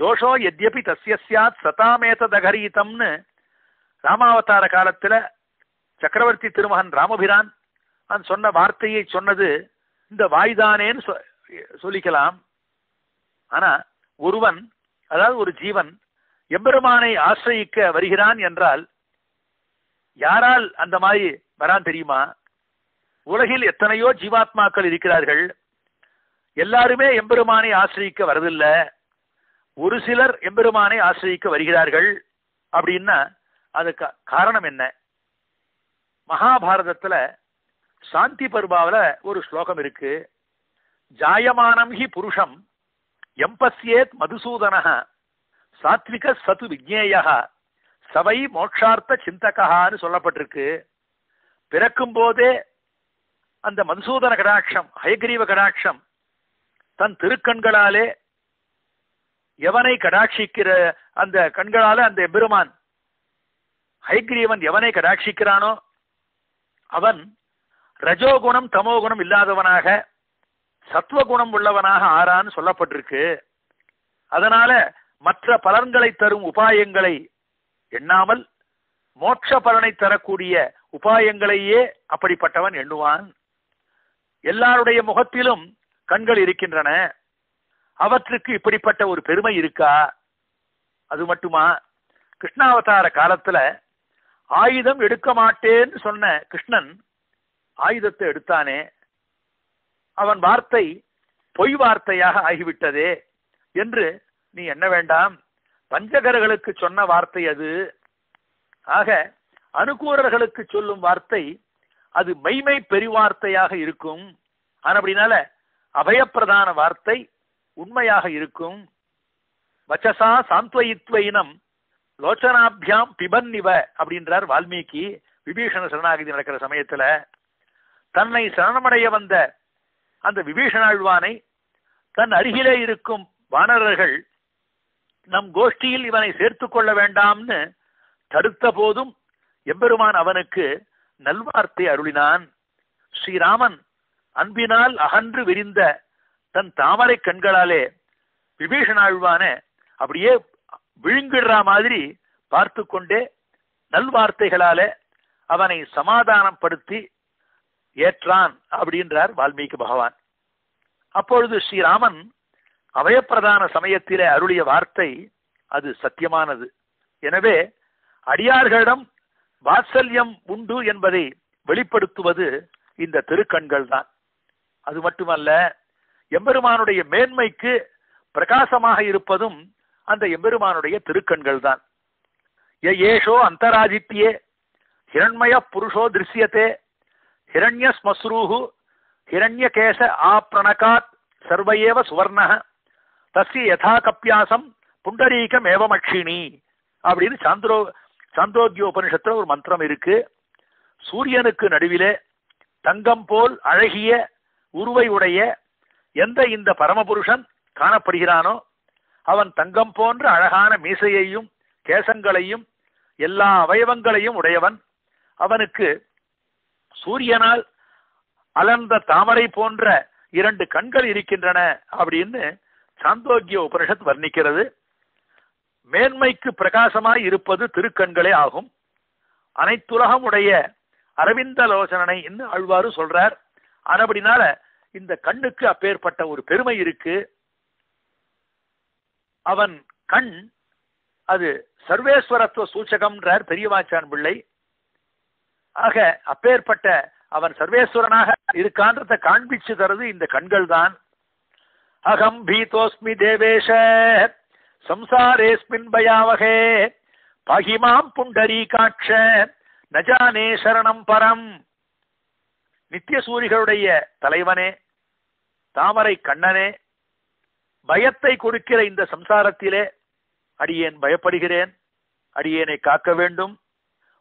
தோஷோ எத்யபி தஸ்ய சியாத் சதாமேததகரீதம்னு ராமாவதார காலத்தில் சக்கரவர்த்தி திருமகன் ராமபிரான் அவன் சொன்ன வார்த்தையை சொன்னது இந்த வாய்தானேன்னு சொல்லிக்கலாம். ஆனா ஒருவன் அதாவது ஒரு ஜீவன் எம்பெருமானை ஆசிரியிக்க வருகிறான் என்றால் யாரால் அந்த மாதிரி வரான் தெரியுமா? உலகில் எத்தனையோ ஜீவாத்மாக்கள் இருக்கிறார்கள். எல்லாருமே எம்பெருமானை ஆசிரியிக்க வரதில்ல ஒரு சிலர் எம்பெருமானை ஆசிரியிக்க வருகிறார்கள். அப்படின்னா அதுக்கு காரணம் என்ன? மகாபாரதத்துல சாந்தி பர்பாவில் ஒரு ஸ்லோகம் இருக்கு. ஜாயமானம் ஹி புருஷம் எம்பஸ்யேத் மதுசூதன சாத்விக சது விஜ்ஞேய சவை மோட்சார்த்த சிந்தகான்னு சொல்லப்பட்டிருக்கு. பிறக்கும் போதே அந்த மதுசூதன கடாட்சம் ஹயக்ரீவ கடாட்சம் தன் திருக்கண்களாலே எவனை கடாட்சிக்கிற அந்த கண்களால அந்த எபெருமான் ஹைகிரீவன் எவனை கடாட்சிக்கிறானோ அவன் ரஜோகுணம் தமோகுணம் இல்லாதவனாக சத்வகுணம் உள்ளவனாக ஆறான்னு சொல்லப்பட்டிருக்கு. அதனால மற்ற பலன்களை தரும் உபாயங்களை எண்ணாமல் மோட்ச பலனை தரக்கூடிய உபாயங்களையே அப்படிப்பட்டவன் எண்ணுவான். எல்லாருடைய முகத்திலும் கண்கள் இருக்கின்றன. அவற்றுக்கு இப்படிப்பட்ட ஒரு பெருமை இருக்கா? அது மட்டுமா? கிருஷ்ணாவதார காலத்துல ஆயுதம் எடுக்க மாட்டேன்னு சொன்ன கிருஷ்ணன் ஆயுதத்தை எடுத்தானே. அவன் வார்த்தை பொய் வார்த்தையாக ஆகிவிட்டதே என்று நீ என்ன வேண்டாம். பஞ்சகர்களுக்கு சொன்ன வார்த்தை அது. ஆக அனுகூரர்களுக்கு சொல்லும் வார்த்தை அது மெய்மை பெரிவார்த்தையாக இருக்கும். ஆனால் அப்படினால அபயப்பிரதான வார்த்தை உண்மையாக இருக்கும். வச்சசா சாந்த்வயித்வைனம் லோச்சனாபியாம் பிபன் இவ அப்படின்றார் வால்மீகி. விபீஷண சரணாகதி நடக்கிற சமயத்துல தன்னை சரணமடைய வந்த அந்த விபீஷணாழ்வானை தன் அருகிலே இருக்கும் வானரர்கள் நம் கோஷ்டியில் இவனை சேர்த்து கொள்ள வேண்டாம்னு தடுத்த போதும் எம்பெருமான் அவனுக்கு நல்வார்த்தை அருளினான். ஸ்ரீராமன் அன்பினால் அகன்று விரிந்த தன் தாமரை கண்களாலே விபீஷணாழ்வான அப்படியே விழுங்கிடுற மாதிரி பார்த்து கொண்டே நல்வார்த்தைகளால அவனை சமாதானப்படுத்தி ஏற்றான் அப்படின்றார் வால்மீகி பகவான். அப்பொழுது ஸ்ரீராமன் அவயப்பிரதான சமயத்திலே அருளிய வார்த்தை அது சத்தியமானது. எனவே அடியார்களிடம் வாத்சல்யம் உண்டு என்பதை வெளிப்படுத்துவது இந்த திருக்கண்கள் தான். அது மட்டுமல்ல எம்பெருமானுடைய மேன்மைக்கு பிரகாசமாக இருப்பதும் அந்த எம்பெருமானுடைய திருக்கண்கள் தான். ஏஷோ அந்தராதித்யே ஹிரண்மய புருஷோ திருஷ்யத்தே ஹிரண்ய ஸ்மஸ்ரூஹு ஹிரண்யகேச ஆப்ரணகாத் சர்வையேவ சுவர்ண தஸ்ய யதா கப்பியாசம் புண்டரீகம் ஏவமக்ஷிணி அப்படின்னு சாந்திரோ சாந்தோக்கிய உபனிஷத்துல ஒரு மந்திரம் இருக்கு. சூரியனுக்கு நடுவிலே தங்கம் போல் அழகிய உருவை உடைய எந்த இந்த பரமபுருஷன் காணப்படுகிறானோ அவன் தங்கம் போன்ற அழகான மீசையையும் கேசங்களையும் எல்லா அவயவங்களையும் உடையவன். அவனுக்கு சூரியனால் அலர்ந்த தாமரை போன்ற இரண்டு கண்கள் இருக்கின்றன அப்படின்னு சாந்தோக்கிய உபனிஷத் வர்ணிக்கிறது. மேன்மைக்கு பிரகாசமாய் இருப்பது திருக்கண்களே ஆகும். அனைத்துலகம் உடைய அரவிந்த லோசனனை இன்னும் அழ்வாரு சொல்றார். ஆனபடினால இந்த கண்ணுக்கு அப்பேற்பட்ட ஒரு பெருமை இருக்கு. அவன் கண் அது சர்வேஸ்வரத்துவ சூச்சகம்ன்றார் பெரியவாச்சான் பிள்ளை. ஆக அப்பேற்பட்ட அவன் சர்வேஸ்வரனாக இருக்கான்றத காண்பிச்சு தருது இந்த கண்கள் தான் அகம் பீதோஸ்மி தேவேஷ சம்சாரேஸ்மின் பயாவகே. பகிமாம் புண்டரீகாட்ச நஜானே சரணம் பரம். நித்திய சூரிகளுடைய தலைவனே தாமரை கண்ணனே பயத்தை கொடுக்கிற இந்த சம்சாரத்திலே அடியேன் பயப்படுகிறேன். அடியேனை காக்க வேண்டும்.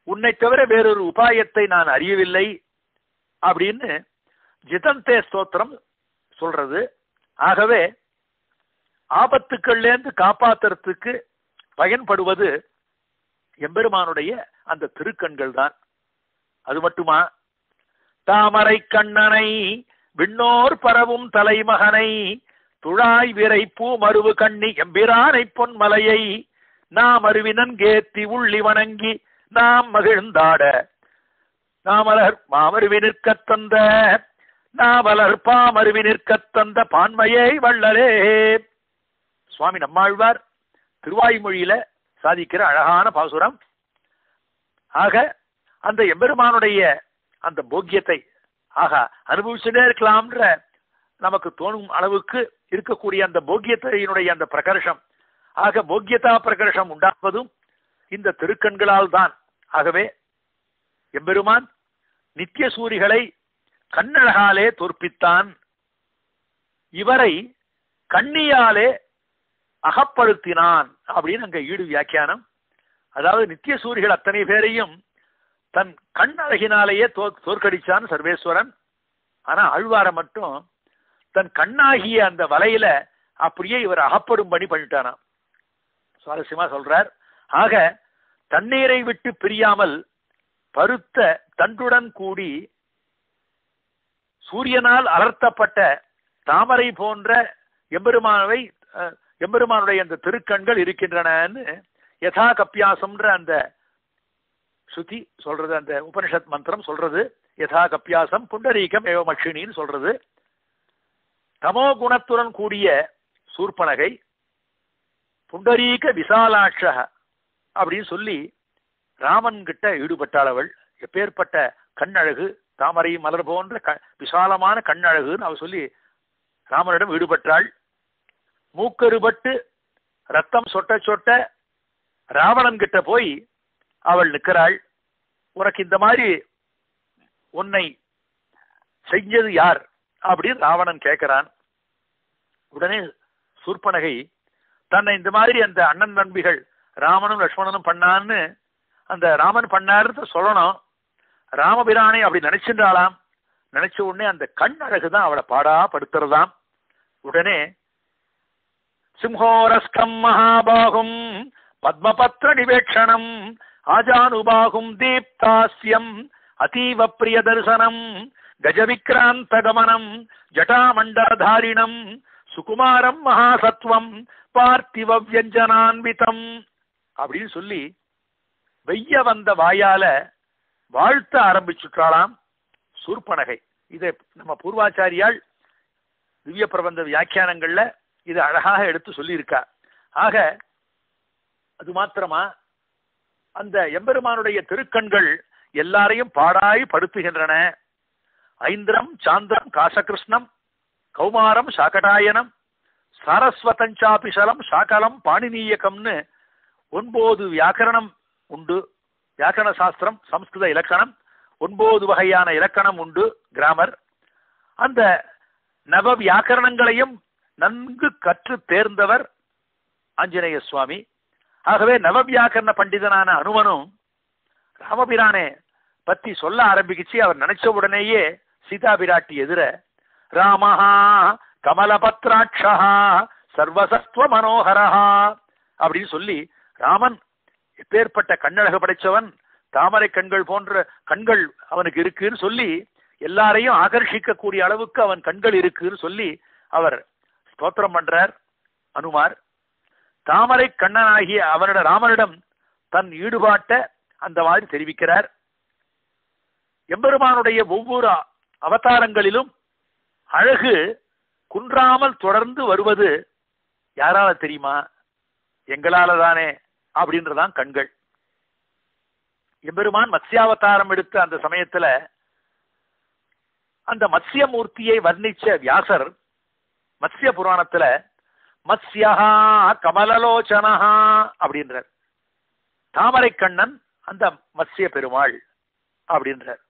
உன்னை தவிர வேறொரு உபாயத்தை நான் அறியவில்லை. அப்படின்னு ஜிதந்தே ஸ்தோத்திரம் சொல்றது. ஆகவே ஆபத்துக்கள்லேருந்து காப்பாத்துறதுக்கு பயன்படுவது எம்பெருமானுடைய அந்த திருக்கண்கள் தான் அது மட்டுமா? தாமரை கண்ணனை விண்ணோர் பரவும் தலைமகனை துழாய் விரை பூ மருவு கண்ணி எம்பிரானை பொன்மலையை நாம் அருவினன் கேத்தி உள்ளி வணங்கி நாம் மகிழ்ந்தாட. நாமலர் மாமருவி நிற்கத் தந்த நாமலர் நிற்க தந்த பான்மையை வள்ளலே. சுவாமி நம்மாழ்வார் திருவாய்மொழியில சாதிக்கிற அழகான பாசுரம். ஆக அந்த எம்பெருமானுடைய அந்த போக்கியத்தை ஆகா அனுபவிச்சுட்டே இருக்கலாம்ன்ற நமக்கு தோணும் அளவுக்கு இருக்கக்கூடிய அந்த போக்கியத்தையினுடைய அந்த பிரகர்ஷம் ஆக போக்கியதா பிரகர்ஷம் உண்டாவதும் இந்த திருக்கண்களால் தான். ஆகவே எம்பெருமான் நித்திய சூரிகளை கண்ணழகாலே தோற்பித்தான். இவரை கண்ணியாலே அகப்படுத்தினான் அப்படின்னு அங்க ஈடு வியாக்கியானம். அதாவது நித்திய சூரிகள் அத்தனை பேரையும் தன் கண் அழகினாலேயே தோ தோற்கடிச்சான் சர்வேஸ்வரன். ஆனா ஆழ்வார மட்டும் தன் கண்ணாகிய அந்த வலையில அப்படியே இவர் அகப்படும் பணி பண்ணிட்டானாம். சுவாரஸ்யமா சொல்றார். ஆக தண்ணீரை விட்டு பிரியாமல் பருத்த தண்டுடன் கூடி சூரியனால் அலர்த்தப்பட்ட தாமரை போன்ற எம்பெருமானவை எம்பெருமானுடைய அந்த திருக்கண்கள் இருக்கின்றனன்னு யதா கப்பியாசம்ன்ற அந்த ஸ்ருதி சொல்றது அந்த உபனிஷத் மந்திரம் சொல்றது யதா கப்பியாசம் புண்டரீகம் ஏவமக்ஷினின்னு சொல்றது. தமோ குணத்துடன் கூடிய சூர்பனகை புண்டரீக விசாலாட்ச அப்படின்னு சொல்லி ராமன் கிட்ட ஈடுபட்டாள் அவள் எப்பேற்பட்ட கண்ணழகு தாமரை மலர் போன்ற க விசாலமான கண்ணழகுன்னு அவள் சொல்லி ராமனிடம் ஈடுபட்டாள். மூக்கருபட்டு ரத்தம் சொட்ட சொட்ட ராவணன் கிட்ட போய் அவள் நிற்கிறாள். உனக்கு இந்த மாதிரி உன்னை செஞ்சது யார்? அப்படின்னு ராவணன் கேட்கிறான். உடனே சூர்பனகை தன்னை இந்த மாதிரி அந்த அண்ணன் நண்பிகள் ராமனும் லக்ஷ்மணனும் பண்ணான்னு அந்த ராமன் பண்ணாருன்னு சொல்லணும். ராமபிரானை அப்படி நினைச்சின்றாளாம். நினைச்ச உடனே அந்த கண் அழகு தான் அவளை பாடா படுத்துறதாம். உடனே சிம்ஹோரஸ்கம் மகாபாகும் பத்மபத்ர நிவேட்சணம் ஆஜானுபாகும் தீப்தாஸ்யம் அதீவ பிரிய தரிசனம் கஜவிக்ராந்த கமனம் ஜட்டாமண்டலதாரிணம் சுகுமாரம் மகாசத்வம் பார்த்திவ வியஞ்சனான்விதம் அப்படின்னு சொல்லி வெய்ய வந்த வாயால வாழ்த்த ஆரம்பிச்சுட்டாளாம் சூர்பனகை. இதை நம்ம பூர்வாச்சாரியால் திவ்ய பிரபந்த வியாக்கியானங்கள்ல இது அழகாக எடுத்து சொல்லியிருக்கா. ஆக அது மாத்திரமா? அந்த எம்பெருமானுடைய திருக்கண்கள் எல்லாரையும் பாடாய் படுத்துகின்றன. ஐந்திரம் சாந்திரம் காசகிருஷ்ணம் கௌமாரம் சாகடாயனம் சாரஸ்வதஞ்சாபிசலம் சாகலம் பாணினீயகம்னு ஒன்பது வியாக்கரணம் உண்டு. வியாக்கரண சாஸ்திரம் சம்ஸ்கிருத இலக்கணம் ஒன்பது வகையான இலக்கணம் உண்டு கிராமர். அந்த நவ வியாக்கரணங்களையும் நன்கு கற்று தேர்ந்தவர் ஆஞ்சநேய சுவாமி. ஆகவே நவவியாக்கரண பண்டிதனான அனுமனும் ராமபிரானே பத்தி சொல்ல ஆரம்பிக்குச்சு. அவர் நினைச்ச உடனேயே சீதா பிராட்டி எதிர ராமஹா கமலபத்ராட்சா சர்வசத்வ மனோகரஹா அப்படின்னு சொல்லி ராமன் எப்பேற்பட்ட கண்ணழக படைச்சவன் தாமரை கண்கள் போன்ற கண்கள் அவனுக்கு இருக்குன்னு சொல்லி எல்லாரையும் ஆகர்ஷிக்கக்கூடிய அளவுக்கு அவன் கண்கள் இருக்குன்னு சொல்லி அவர் ஸ்தோத்திரம் பண்றார் அனுமார். தாமரை கண்ணனாகிய அவனிட ராமனிடம் தன் ஈடுபாட்ட அந்த மாதிரி தெரிவிக்கிறார். எம்பெருமானுடைய ஒவ்வொரு அவதாரங்களிலும் அழகு குன்றாமல் தொடர்ந்து வருவது யாரால தெரியுமா? எங்களால தானே அப்படின்றதான் கண்கள். எம்பெருமான் மத்ஸ்யாவதாரம் எடுத்த அந்த சமயத்துல அந்த மத்ஸ்யமூர்த்தியை வர்ணிச்ச வியாசர் மத்ய புராணத்துல மத்ஸ்யஹா கமலலோச்சனஹா அப்படின்றார். தாமரை கண்ணன் அந்த மத்ஸ்ய பெருமாள் அப்படின்றார்.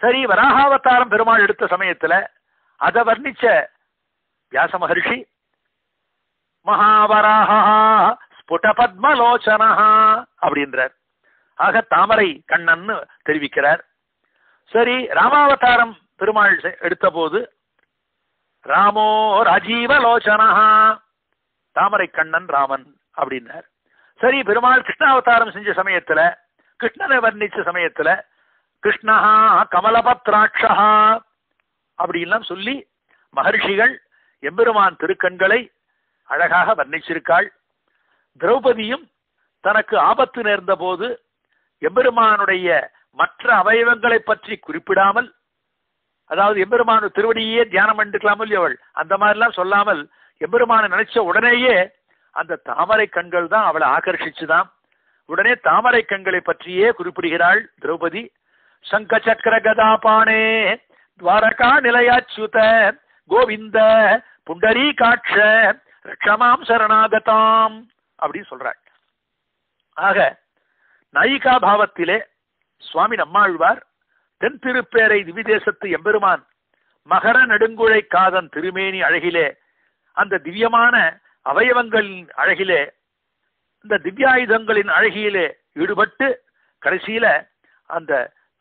சரி வராகாவதாரம் பெருமாள் எடுத்த சமயத்துல அதை வர்ணிச்ச வியாச மகர்ஷி மகாவராகா ஸ்புட பத்மலோச்சனஹா அப்படின்றார். ஆக தாமரை கண்ணன் தெரிவிக்கிறார். சரி ராமாவதாரம் பெருமாள் எடுத்த போது ராமோ ராஜீவலோச்சனஹா. தாமரை கண்ணன் ராமன் அப்படின்னார். சரி பெருமாள் கிருஷ்ணாவதாரம் செஞ்ச சமயத்துல கிருஷ்ணனை வர்ணிச்ச சமயத்துல கிருஷ்ணஹா கமலபத்ராட்சா அப்படின்லாம் சொல்லி மகர்ஷிகள் எம்பெருமான் திருக்கண்களை அழகாக வர்ணிச்சிருக்காள். திரௌபதியும் தனக்கு ஆபத்து நேர்ந்த போது எம்பெருமானுடைய மற்ற அவயவங்களை பற்றி குறிப்பிடாமல் அதாவது எம்பெருமான திருவடியே தியானம் பண்ணிக்கலாமல் அவள்? அந்த மாதிரிலாம் சொல்லாமல் எம்பெருமான நினைச்ச உடனேயே அந்த தாமரை கண்கள் தான் அவளை ஆகர்ஷிச்சுதான் உடனே தாமரை கண்களை பற்றியே குறிப்பிடுகிறாள் திரௌபதி. சங்க சக்கர கதாபானே துவாரகா நிலையாச்சுத கோவிந்த புண்டரி காட்ச ரட்சமாம் சரணாகதாம் அப்படின்னு சொல்றாள். ஆக நாயிகா பாவத்திலே சுவாமி நம்மாழ்வார் தென் திருப்பேரை திவிதேசத்து எம்பெருமான் மகர நெடுங்குழை காதன் திருமேனி அழகிலே அந்த திவ்யமான அவயவங்களின் அழகிலே இந்த திவ்யாயுதங்களின் அழகியிலே ஈடுபட்டு கடைசியில அந்த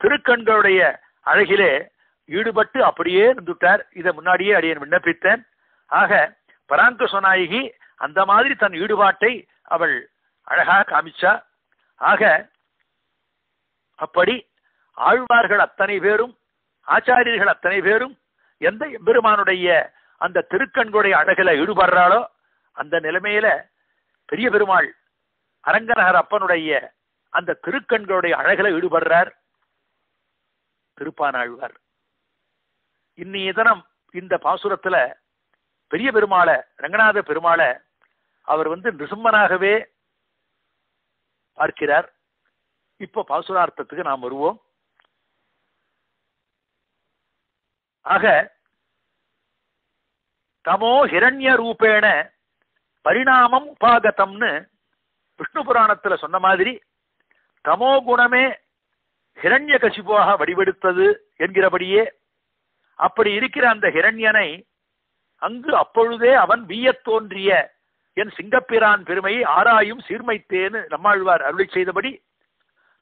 திருக்கண்களுடைய அழகிலே ஈடுபட்டு அப்படியே இருந்துட்டார். இதை முன்னாடியே அடியன் விண்ணப்பித்தேன். ஆக பராங்க சொநாயகி அந்த மாதிரி தன் ஈடுபாட்டை அவள் அழகாக காமிச்சா. ஆக அப்படி ஆழ்வார்கள் அத்தனை பேரும் ஆச்சாரியர்கள் அத்தனை பேரும் எந்த எம்பெருமானுடைய அந்த திருக்கண்களுடைய அழகில ஈடுபடுறாளோ அந்த நிலைமையில பெரிய பெருமாள் அரங்கநகர் அப்பனுடைய அந்த திருக்கண்களுடைய அழகில ஈடுபடுறார். திருப்பானாழ்வார் இன்னைய தினம் இந்த பாசுரத்துல பெரிய பெருமாளை ரங்கநாத பெருமாளை அவர் வந்து நிசும்மனாகவே பார்க்கிறார். இப்போ பாசுரார்த்தத்துக்கு நாம் வருவோம். ஆக தமோ ஹிரண்ய ரூபேண பரிணாமம் உபாகதம்னு விஷ்ணு புராணத்தில் சொன்ன மாதிரி தமோ குணமே ஹிரண்ய கசிபுவாக வடிவெடுத்தது என்கிறபடியே அப்படி இருக்கிற அந்த ஹிரண்யனை அங்கு அப்பொழுதே அவன் வீயத் தோன்றிய என் சிங்கப்பிரான் பெருமையை ஆராயும் சீர்மைத்தேன்னு நம்மாழ்வார் அருளை செய்தபடி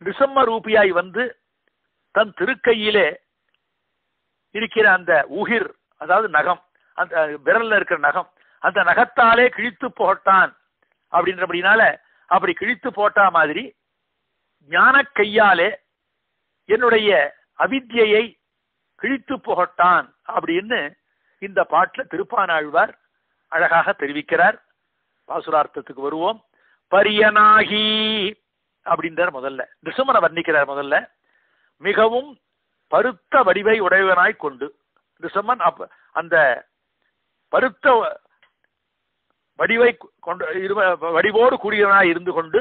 நிசம்ம ரூபியாய் வந்து தன் திருக்கையிலே இருக்கிற அந்த உகிர் அதாவது நகம் அந்த விரல்ல இருக்கிற நகம் அந்த நகத்தாலே கிழித்து போட்டான் அப்படின்றபடினால அப்படி கிழித்து போட்டா மாதிரி ஞான கையாலே என்னுடைய அவித்யை கிழித்து போகட்டான் அப்படின்னு இந்த பாட்டில் திருப்பானாழ்வார் அழகாக தெரிவிக்கிறார். பாசுரார்த்தத்துக்கு வருவோம். பரியனாகி அப்படின்றார் முதல்ல. நிசுமனை வர்ணிக்கிறார் முதல்ல. மிகவும் பருத்த வடிவை உடையவனாய் கொண்டு. நிசமன் அப்ப அந்த பருத்த வடிவை கொண்டு இருவ- வடிவோடு கூடியவனாய் இருந்து கொண்டு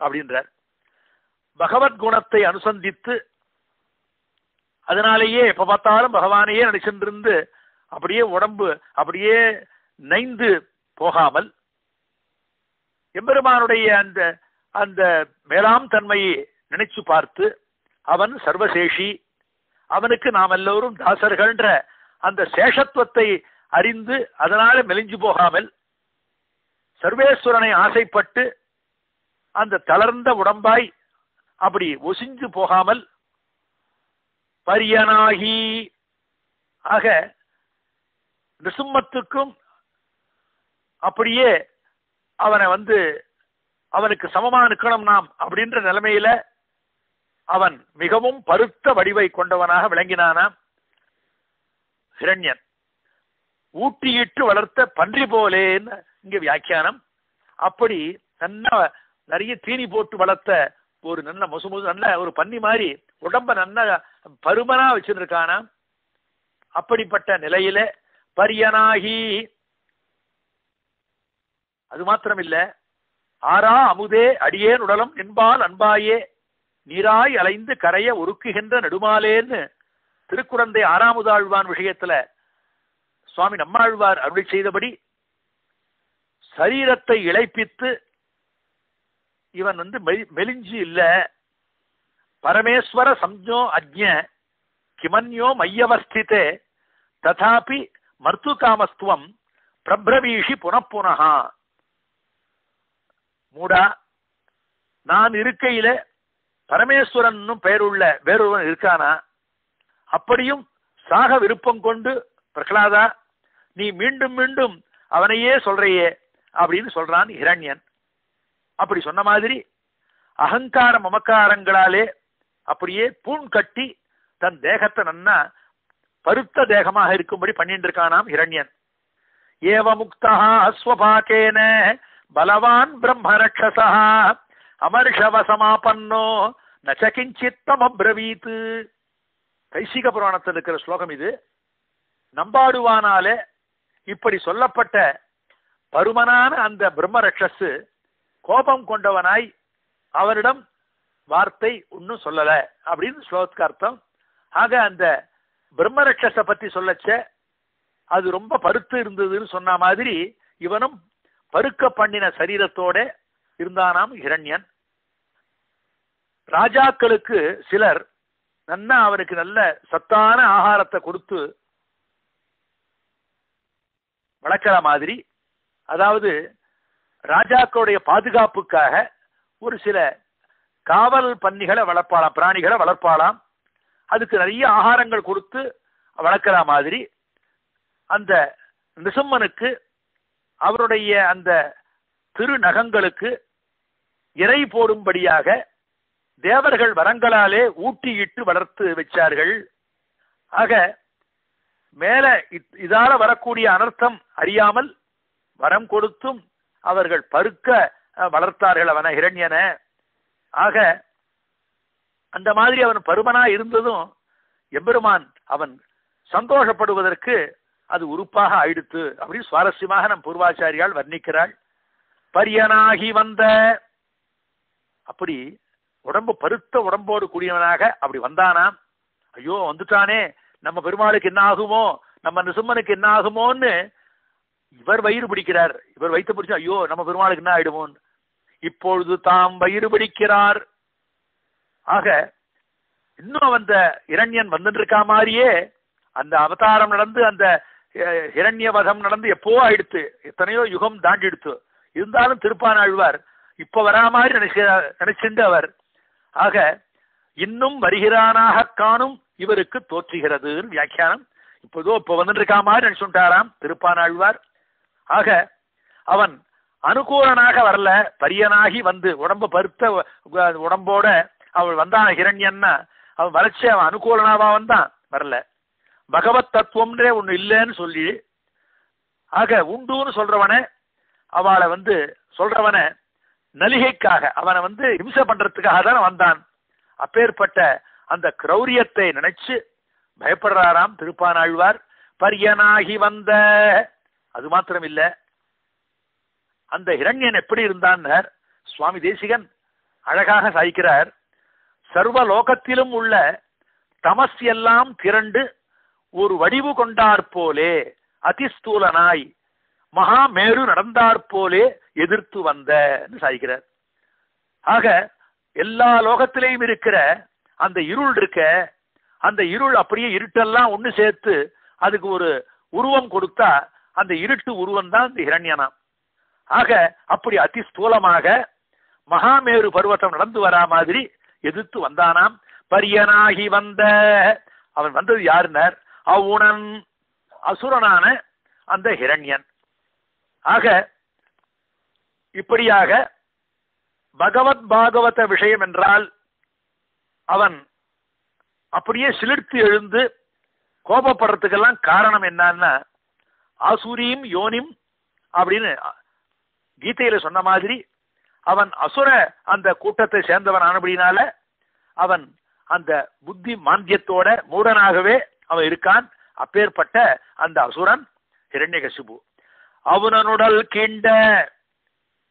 அப்படின்றார். பகவத் குணத்தை அனுசந்தித்து அதனாலேயே எப்ப பார்த்தாலும் பகவானையே நினைச்சென்றிருந்து அப்படியே உடம்பு அப்படியே நைந்து போகாமல் எம்பெருமானுடைய அந்த அந்த மேலாம் தன்மையை நினைச்சு பார்த்து அவன் சர்வசேஷி அவனுக்கு நாம் எல்லோரும் தாசர்கள்ன்ற அந்த சேஷத்துவத்தை அறிந்து அதனால மெலிஞ்சு போகாமல் சர்வேஸ்வரனை ஆசைப்பட்டு அந்த தளர்ந்த உடம்பாய் அப்படி ஒசிஞ்சு போகாமல் பரியனாகி. ஆக நிசும்மத்துக்கும் அப்படியே அவனை வந்து அவனுக்கு சமமா நிற்கணும் நாம் அப்படின்ற நிலைமையில அவன் மிகவும் பருத்த வடிவை கொண்டவனாக விளங்கினானா? ஹிரண்யன். ஊட்டியிட்டு வளர்த்த பன்றி போலேன்னு இங்க வியாக்கியானம். அப்படி நல்ல நிறைய தீனி போட்டு வளர்த்த ஒரு நல்ல முசு நல்ல ஒரு பன்னி மாதிரி உடம்ப நல்ல பருமனா வச்சிருக்கானாம் அப்படிப்பட்ட நிலையில பரியனாகி. அது மாத்திரம் இல்ல ஆறா அமுதே அடியேன் உடலம் என்பால் அன்பாயே. நீராய் அலைந்து கரைய உருக்குகின்ற நெடுமாலேன்னு திருக்குறந்தை ஆறாமுதாழ்வான் விஷயத்துல சுவாமி நம்மாழ்வார் அருளி செய்தபடி சரீரத்தை இழைப்பித்து இவன் வந்து மெலி- மெலிஞ்சு இல்ல. பரமேஸ்வர சம்ஜோ அஜ்ஞ கிமன்யோ மையவஸ்திதே ததாபி மர்த்து காமஸ்துவம் பிரபிரவீஷி புனப்புனகா மூடா நான் இருக்கையில பரமேஸ்வரன் பெயருள்ள வேறொருவன் இருக்கானா? அப்படியும் சாக விருப்பம் கொண்டு பிரகலாதா நீ மீண்டும் மீண்டும் அவனையே சொல்றையே அப்படின்னு சொல்றான் ஹிரண்யன். அப்படி சொன்ன மாதிரி அகங்கார மமக்காரங்களாலே அப்படியே பூண் கட்டி தன் தேகத்தை நன்னா பருத்த தேகமாக இருக்கும்படி பண்ணிட்டு இருக்கானாம் ஹிரண்யன். ஏவ முக்தா அஸ்வபாக்கேன பலவான் அமர்ஷவசமாபன்னோ. நச்ச கிஞ்சித் தமப்ரவீத் கைசிக புராணத்தில் இருக்கிற ஸ்லோகம் இது. நம்பாடுவானாலே இப்படி சொல்லப்பட்ட பருமனான அந்த பிரம்மரக்ஷஸ் கோபம் கொண்டவனாய் அவரிடம் வார்த்தை ஒன்னும் சொல்லல அப்படின்னு ஸ்லோகத்துக்கு அர்த்தம். ஆக அந்த பிரம்மரக்ஷஸ பத்தி சொல்லச்ச அது ரொம்ப பருத்து இருந்ததுன்னு சொன்ன மாதிரி இவனும் பருக்க பண்ணின சரீரத்தோட இருந்தானாம் இரண்யன் ராஜாக்களுக்கு சிலர் நன்னா அவனுக்கு நல்ல சத்தான ஆகாரத்தை கொடுத்து வளர்க்கிற மாதிரி அதாவது ராஜாக்களுடைய பாதுகாப்புக்காக ஒரு சில காவல் பன்னிகளை வளர்ப்பாளாம் பிராணிகளை வளர்ப்பாளாம். அதுக்கு நிறைய ஆகாரங்கள் கொடுத்து வளர்க்கிற மாதிரி அந்த நிசம்மனுக்கு அவருடைய அந்த திருநகங்களுக்கு இறை போடும்படியாக தேவர்கள் வரங்களாலே ஊட்டியிட்டு வளர்த்து வச்சார்கள். ஆக மேல இத்- இதால வரக்கூடிய அனர்த்தம் அறியாமல் வரம் கொடுத்தும் அவர்கள் பருக்க வளர்த்தார்கள் அவன இரண்யன ஆக அந்த மாதிரி அவன் பருமனா இருந்ததும் எம்பெருமான் அவன் சந்தோஷப்படுவதற்கு அது உறுப்பாக ஆயிடுத்து. அப்படின்னு சுவாரஸ்யமாக நம் பூர்வாச்சாரியால் வர்ணிக்கிறாள். பரியனாகி வந்த அப்படி உடம்பு பருத்த உடம்போடு கூடியவனாக அப்படி வந்தானாம் ஐயோ வந்துட்டானே. நம்ம பெருமாளுக்கு என்ன ஆகுமோ நம்ம நிசும்மனுக்கு என்ன ஆகுமோன்னு இவர் வயிறு பிடிக்கிறார். இவர் வைத்து பிடிச்சா ஐயோ நம்ம பெருமாளுக்கு என்ன ஆயிடுமோன்னு. இப்பொழுது தாம் வயிறு பிடிக்கிறார். ஆக இன்னும் அந்த இரண்யன் வந்துட்டு இருக்கா மாதிரியே அந்த அவதாரம் நடந்து அந்த இரண்யவதம் நடந்து எப்போ ஆயிடுத்து? எத்தனையோ யுகம் தாண்டிடுத்து. இருந்தாலும் திருப்பானாழ்வார் இப்போ வரா மாதிரி நினைக்கிறார் நினைச்சிருந்து அவர் ஆக இன்னும் வருகிறானாக காணும் இவருக்கு தோற்றுகிறது வியாக்கியானம். இப்போதோ இப்போ வந்துட்டு இருக்கா மாதிரி நினைச்சுட்டாராம் திருப்பானாழ்வார் ஆக அவன் அனுகூலனாக வரல பரியனாகி வந்து உடம்ப பருத்த உடம்போட அவள் வந்தான் ஹிரண்யன்னா அவன் வளர்ச்சி அவன் அனுகூலனாவா வந்தான் வரல. பகவத் தத்துவம்ன்றே ஒண்ணு இல்லைன்னு சொல்லி ஆக உண்டுன்னு சொல்றவன அவளை வந்து சொல்றவனை நலிகைக்காக அவனை வந்து இம்சை பண்றதுக்காக தானே வந்தான். அப்பேற்பட்ட அந்த கிரௌரியத்தை நினைச்சு பயப்படுறாராம் திருப்பானாழ்வார் பரியனாகி வந்த. அது மாத்திரம் இல்ல அந்த இரண்யன் எப்படி இருந்தான்னார்? சுவாமி தேசிகன் அழகாக சாய்க்கிறார். சர்வ லோகத்திலும் உள்ள தமஸ் எல்லாம் திரண்டு ஒரு வடிவு கொண்டாற் போலே அதிஸ்தூலனாய் மகாமேரு நடந்தாற் போலே எதிர்த்து வந்த சாய்க்கிறார் ஆக எல்லா லோகத்திலையும் இருக்கிற அந்த இருள் இருக்க அந்த இருள் அப்படியே இருட்டெல்லாம் ஒன்று சேர்த்து அதுக்கு ஒரு உருவம் கொடுத்தா அந்த இருட்டு உருவம் தான் இந்த இரண்யனாம் ஆக அப்படி அதி ஸ்தூலமாக மகாமேரு பருவத்தம் நடந்து வரா மாதிரி எதிர்த்து வந்தானாம். பரியனாகி வந்த அவன் வந்தது யாருன்னார்? அவுணன் அசுரனான அந்த ஹிரண்யன். ஆக இப்படியாக பகவத் பாகவத விஷயம் என்றால் அவன் அப்படியே சிலிர்த்து எழுந்து கோபப்படுறதுக்கெல்லாம் காரணம் என்னன்னா ஆசூரியும் யோனிம் அப்படின்னு கீதையில சொன்ன மாதிரி அவன் அசுர அந்த கூட்டத்தை சேர்ந்தவன் ஆனபடினால அவன் அந்த புத்தி மாந்தியத்தோட மூடனாகவே அவன் இருக்கான். அப்பேற்பட்ட அந்த அசுரன் இரண்யகசிபு அவனனுடல் கீண்ட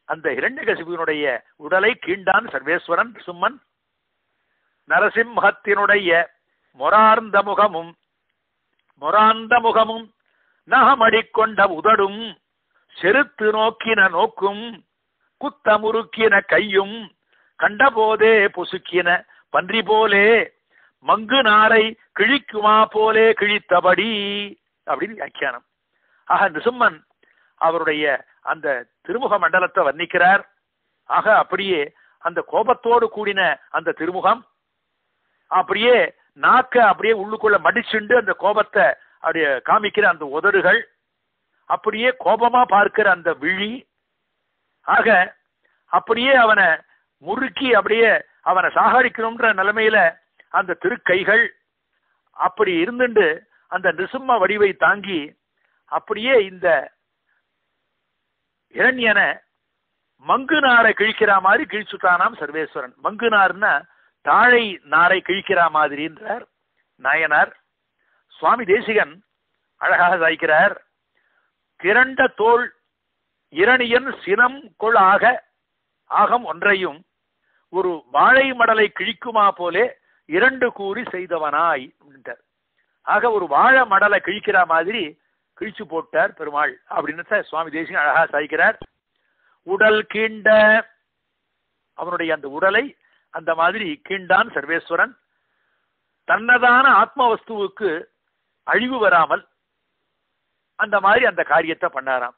அந்த ஹிரண்யகசிபுவினுடைய உடலை கீண்டான் சர்வேஸ்வரன் சும்மன். நரசிம்ஹத்தினுடைய மொரார்ந்த முகமும் மொரார்ந்த முகமும் நகமடிக்கொண்ட உதடும் செருத்து நோக்கின நோக்கும் குத்த முறுக்கின கையும் கண்டபோதே பொசுக்கின பன்றி போலே மங்கு நாரை கிழிக்குமா போலே கிழித்தபடி அப்படின்னு வியாக்கியானம். ஆக நிசும்மன் அவருடைய அந்த திருமுக மண்டலத்தை வர்ணிக்கிறார். ஆக அப்படியே அந்த கோபத்தோடு கூடின அந்த திருமுகம் அப்படியே நாக்க அப்படியே உள்ளுக்குள்ள மடிச்சுண்டு அந்த கோபத்தை அப்படியே காமிக்கிற அந்த உதடுகள் அப்படியே கோபமா பார்க்கிற அந்த விழி ஆக அப்படியே அவனை முறுக்கி அப்படியே அவனை சாகடிக்கணும்ன்ற நிலைமையில அந்த திருக்கைகள் அப்படி இருந்துண்டு அந்த நிசும்ம வடிவை தாங்கி அப்படியே இந்த இரண்யன மங்கு நாரை கிழிக்கிற மாதிரி கிழிச்சுட்டானாம் சர்வேஸ்வரன். மங்கு நார்னா தாழை நாரை கிழிக்கிற மாதிரின்றார் நாயனார். சுவாமி தேசிகன் அழகாக சாய்க்கிறார். திரண்ட தோல் இரணியன் சினம் கொள் ஆக ஆகம் ஒன்றையும் ஒரு வாழை மடலை கிழிக்குமா போலே இரண்டு கூறி செய்தவனாய் ஆக ஒரு வாழை மடலை கிழிக்கிற மாதிரி கிழிச்சு போட்டார் பெருமாள். அப்படின்னு சுவாமி தேசிகன் அழகா சாய்க்கிறார். உடல் கீண்ட அவனுடைய அந்த உடலை அந்த மாதிரி கீண்டான் சர்வேஸ்வரன். தன்னதான ஆத்ம வஸ்துவுக்கு அழிவு வராமல் அந்த மாதிரி அந்த காரியத்தை பண்ணாராம்.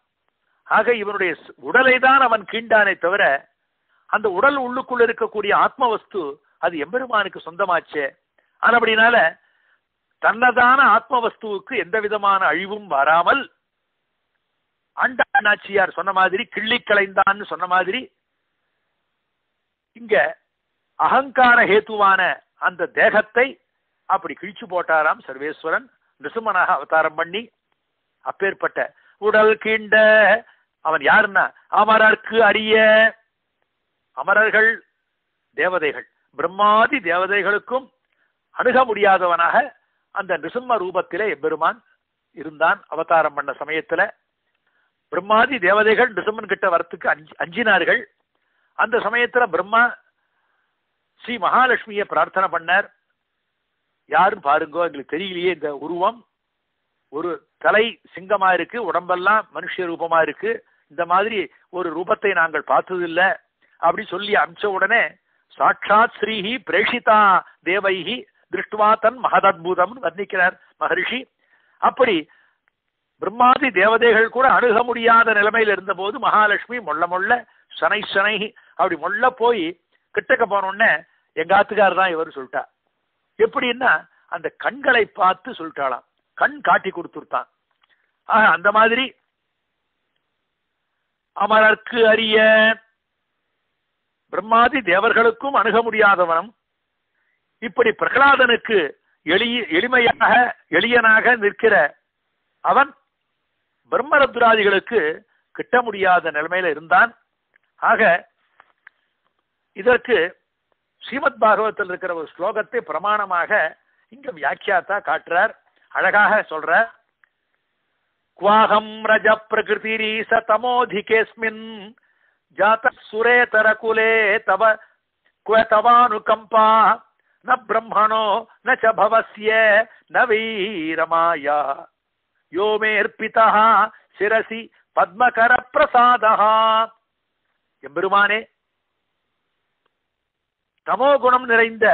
ஆக இவனுடைய உடலை தான் அவன் கீண்டானே தவிர அந்த உடல் உள்ளுக்குள்ள இருக்கக்கூடிய ஆத்ம வஸ்து அது எம்பெருமானுக்கு சொந்தமாச்சே. ஆனபடினால தன்னதான ஆத்ம வஸ்துவுக்கு எந்த விதமான அழிவும் வராமல் ஆண்டாச்சியார் சொன்ன மாதிரி கிள்ளி கலைந்தான்னு சொன்ன மாதிரி இங்க அகங்கார ஹேத்துவான அந்த தேகத்தை அப்படி கிழிச்சு போட்டாராம் சர்வேஸ்வரன். நிசுமனாக அவதாரம் பண்ணி அப்பேற்பட்ட உடல் கீண்ட அவன் யாருன்னா? அமரர்க்கு அரிய அமரர்கள் தேவதைகள். பிரம்மாதி தேவதைகளுக்கும் அணுக முடியாதவனாக அந்த நிசும்ம ரூபத்திலே எம்பெருமான் இருந்தான். அவதாரம் பண்ண சமயத்துல பிரம்மாதி தேவதைகள் நிசும்மன் கிட்ட வரத்துக்கு அஞ்சு அஞ்சினார்கள். அந்த சமயத்துல பிரம்மா ஸ்ரீ மகாலட்சுமியை பிரார்த்தனை பண்ணார். யாரும் பாருங்கோ எங்களுக்கு தெரியலையே இந்த உருவம். ஒரு தலை சிங்கமா இருக்கு உடம்பெல்லாம் மனுஷ ரூபமா இருக்கு. இந்த மாதிரி ஒரு ரூபத்தை நாங்கள் பார்த்ததில்ல. அப்படி சொல்லி அமிச்ச உடனே சாட்சாத் ஸ்ரீஹி பிரேஷிதா தேவைஹி திருஷ்டுவா தன் மகதத்புதம் வர்ணிக்கிறார் மகரிஷி. அப்படி பிரம்மாதி தேவதைகள் கூட அணுக முடியாத நிலைமையில இருந்தபோது மகாலட்சுமி மொள்ள மொள்ள சனை சனை அப்படி மொள்ள போய் கிட்டக்க போனோடனே எங்க ஆத்துக்கார் தான் இவர் சொல்லிட்டா. எப்படின்னா அந்த கண்களை பார்த்து சொல்லிட்டாளாம். கண் காட்டி கொடுத்துருத்தான். ஆக அந்த மாதிரி அமரர்க்கு அறிய பிரம்மாதி தேவர்களுக்கும் அணுக முடியாதவனும் இப்படி பிரகலாதனுக்கு எளிய எளிமையாக எளியனாக நிற்கிற அவன் பிரம்மரத்ராதிகளுக்கு கிட்ட முடியாத நிலைமையில இருந்தான். ஆக இதற்கு ஸ்ரீமத் பாகவத்தில் இருக்கிற ஒரு ஸ்லோகத்தை பிரமாணமாக இங்க வியாக்கியாத்தா காட்டுறார். அழகாக சொல்றார். குவாகம் ரஜ பிரகிருதி ரீச தமோதிகேஸ்மின் ஜாத சுரேதர குலே தவ குவ தவானுகம்பா ந பிரம்மணோ ந ச பவஸ்ய ந வீரமாயா யோமேர்பிதா சிரசி பத்மகர பிரசாதா எம்பெருமானே தமோ குணம் நிறைந்த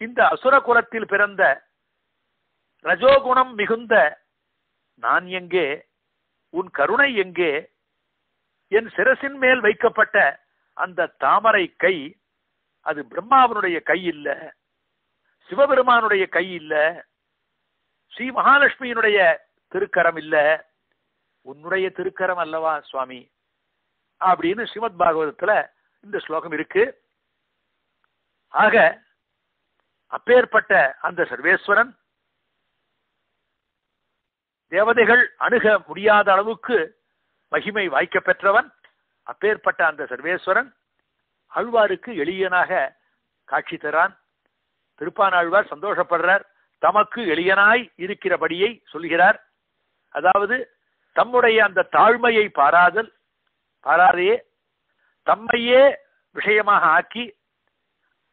இந்த அசுர குலத்தில் பிறந்த ரஜோகுணம் மிகுந்த நான் எங்கே உன் கருணை எங்கே என் சிரசின் மேல் வைக்கப்பட்ட அந்த தாமரை கை அது பிரம்மாவனுடைய கை இல்ல. சிவபெருமானுடைய கை இல்ல. ஸ்ரீ மகாலட்சுமியினுடைய திருக்கரம் இல்ல. உன்னுடைய திருக்கரம் அல்லவா சுவாமி? அப்படின்னு ஸ்ரீமத் பாகவதத்துல இந்த ஸ்லோகம் இருக்கு. ஆக அப்பேற்பட்ட அந்த சர்வேஸ்வரன் தேவதைகள் அணுக முடியாத அளவுக்கு மகிமை வாய்க்க பெற்றவன் அப்பேற்பட்ட அந்த சர்வேஸ்வரன் ஆழ்வாருக்கு எளியனாக காட்சி தரான். திருப்பானாழ்வார் சந்தோஷப்படுறார். தமக்கு எளியனாய் இருக்கிறபடியை சொல்கிறார். அதாவது தம்முடைய அந்த தாழ்மையை பாராதல் பாராதையே தம்மையே விஷயமாக ஆக்கி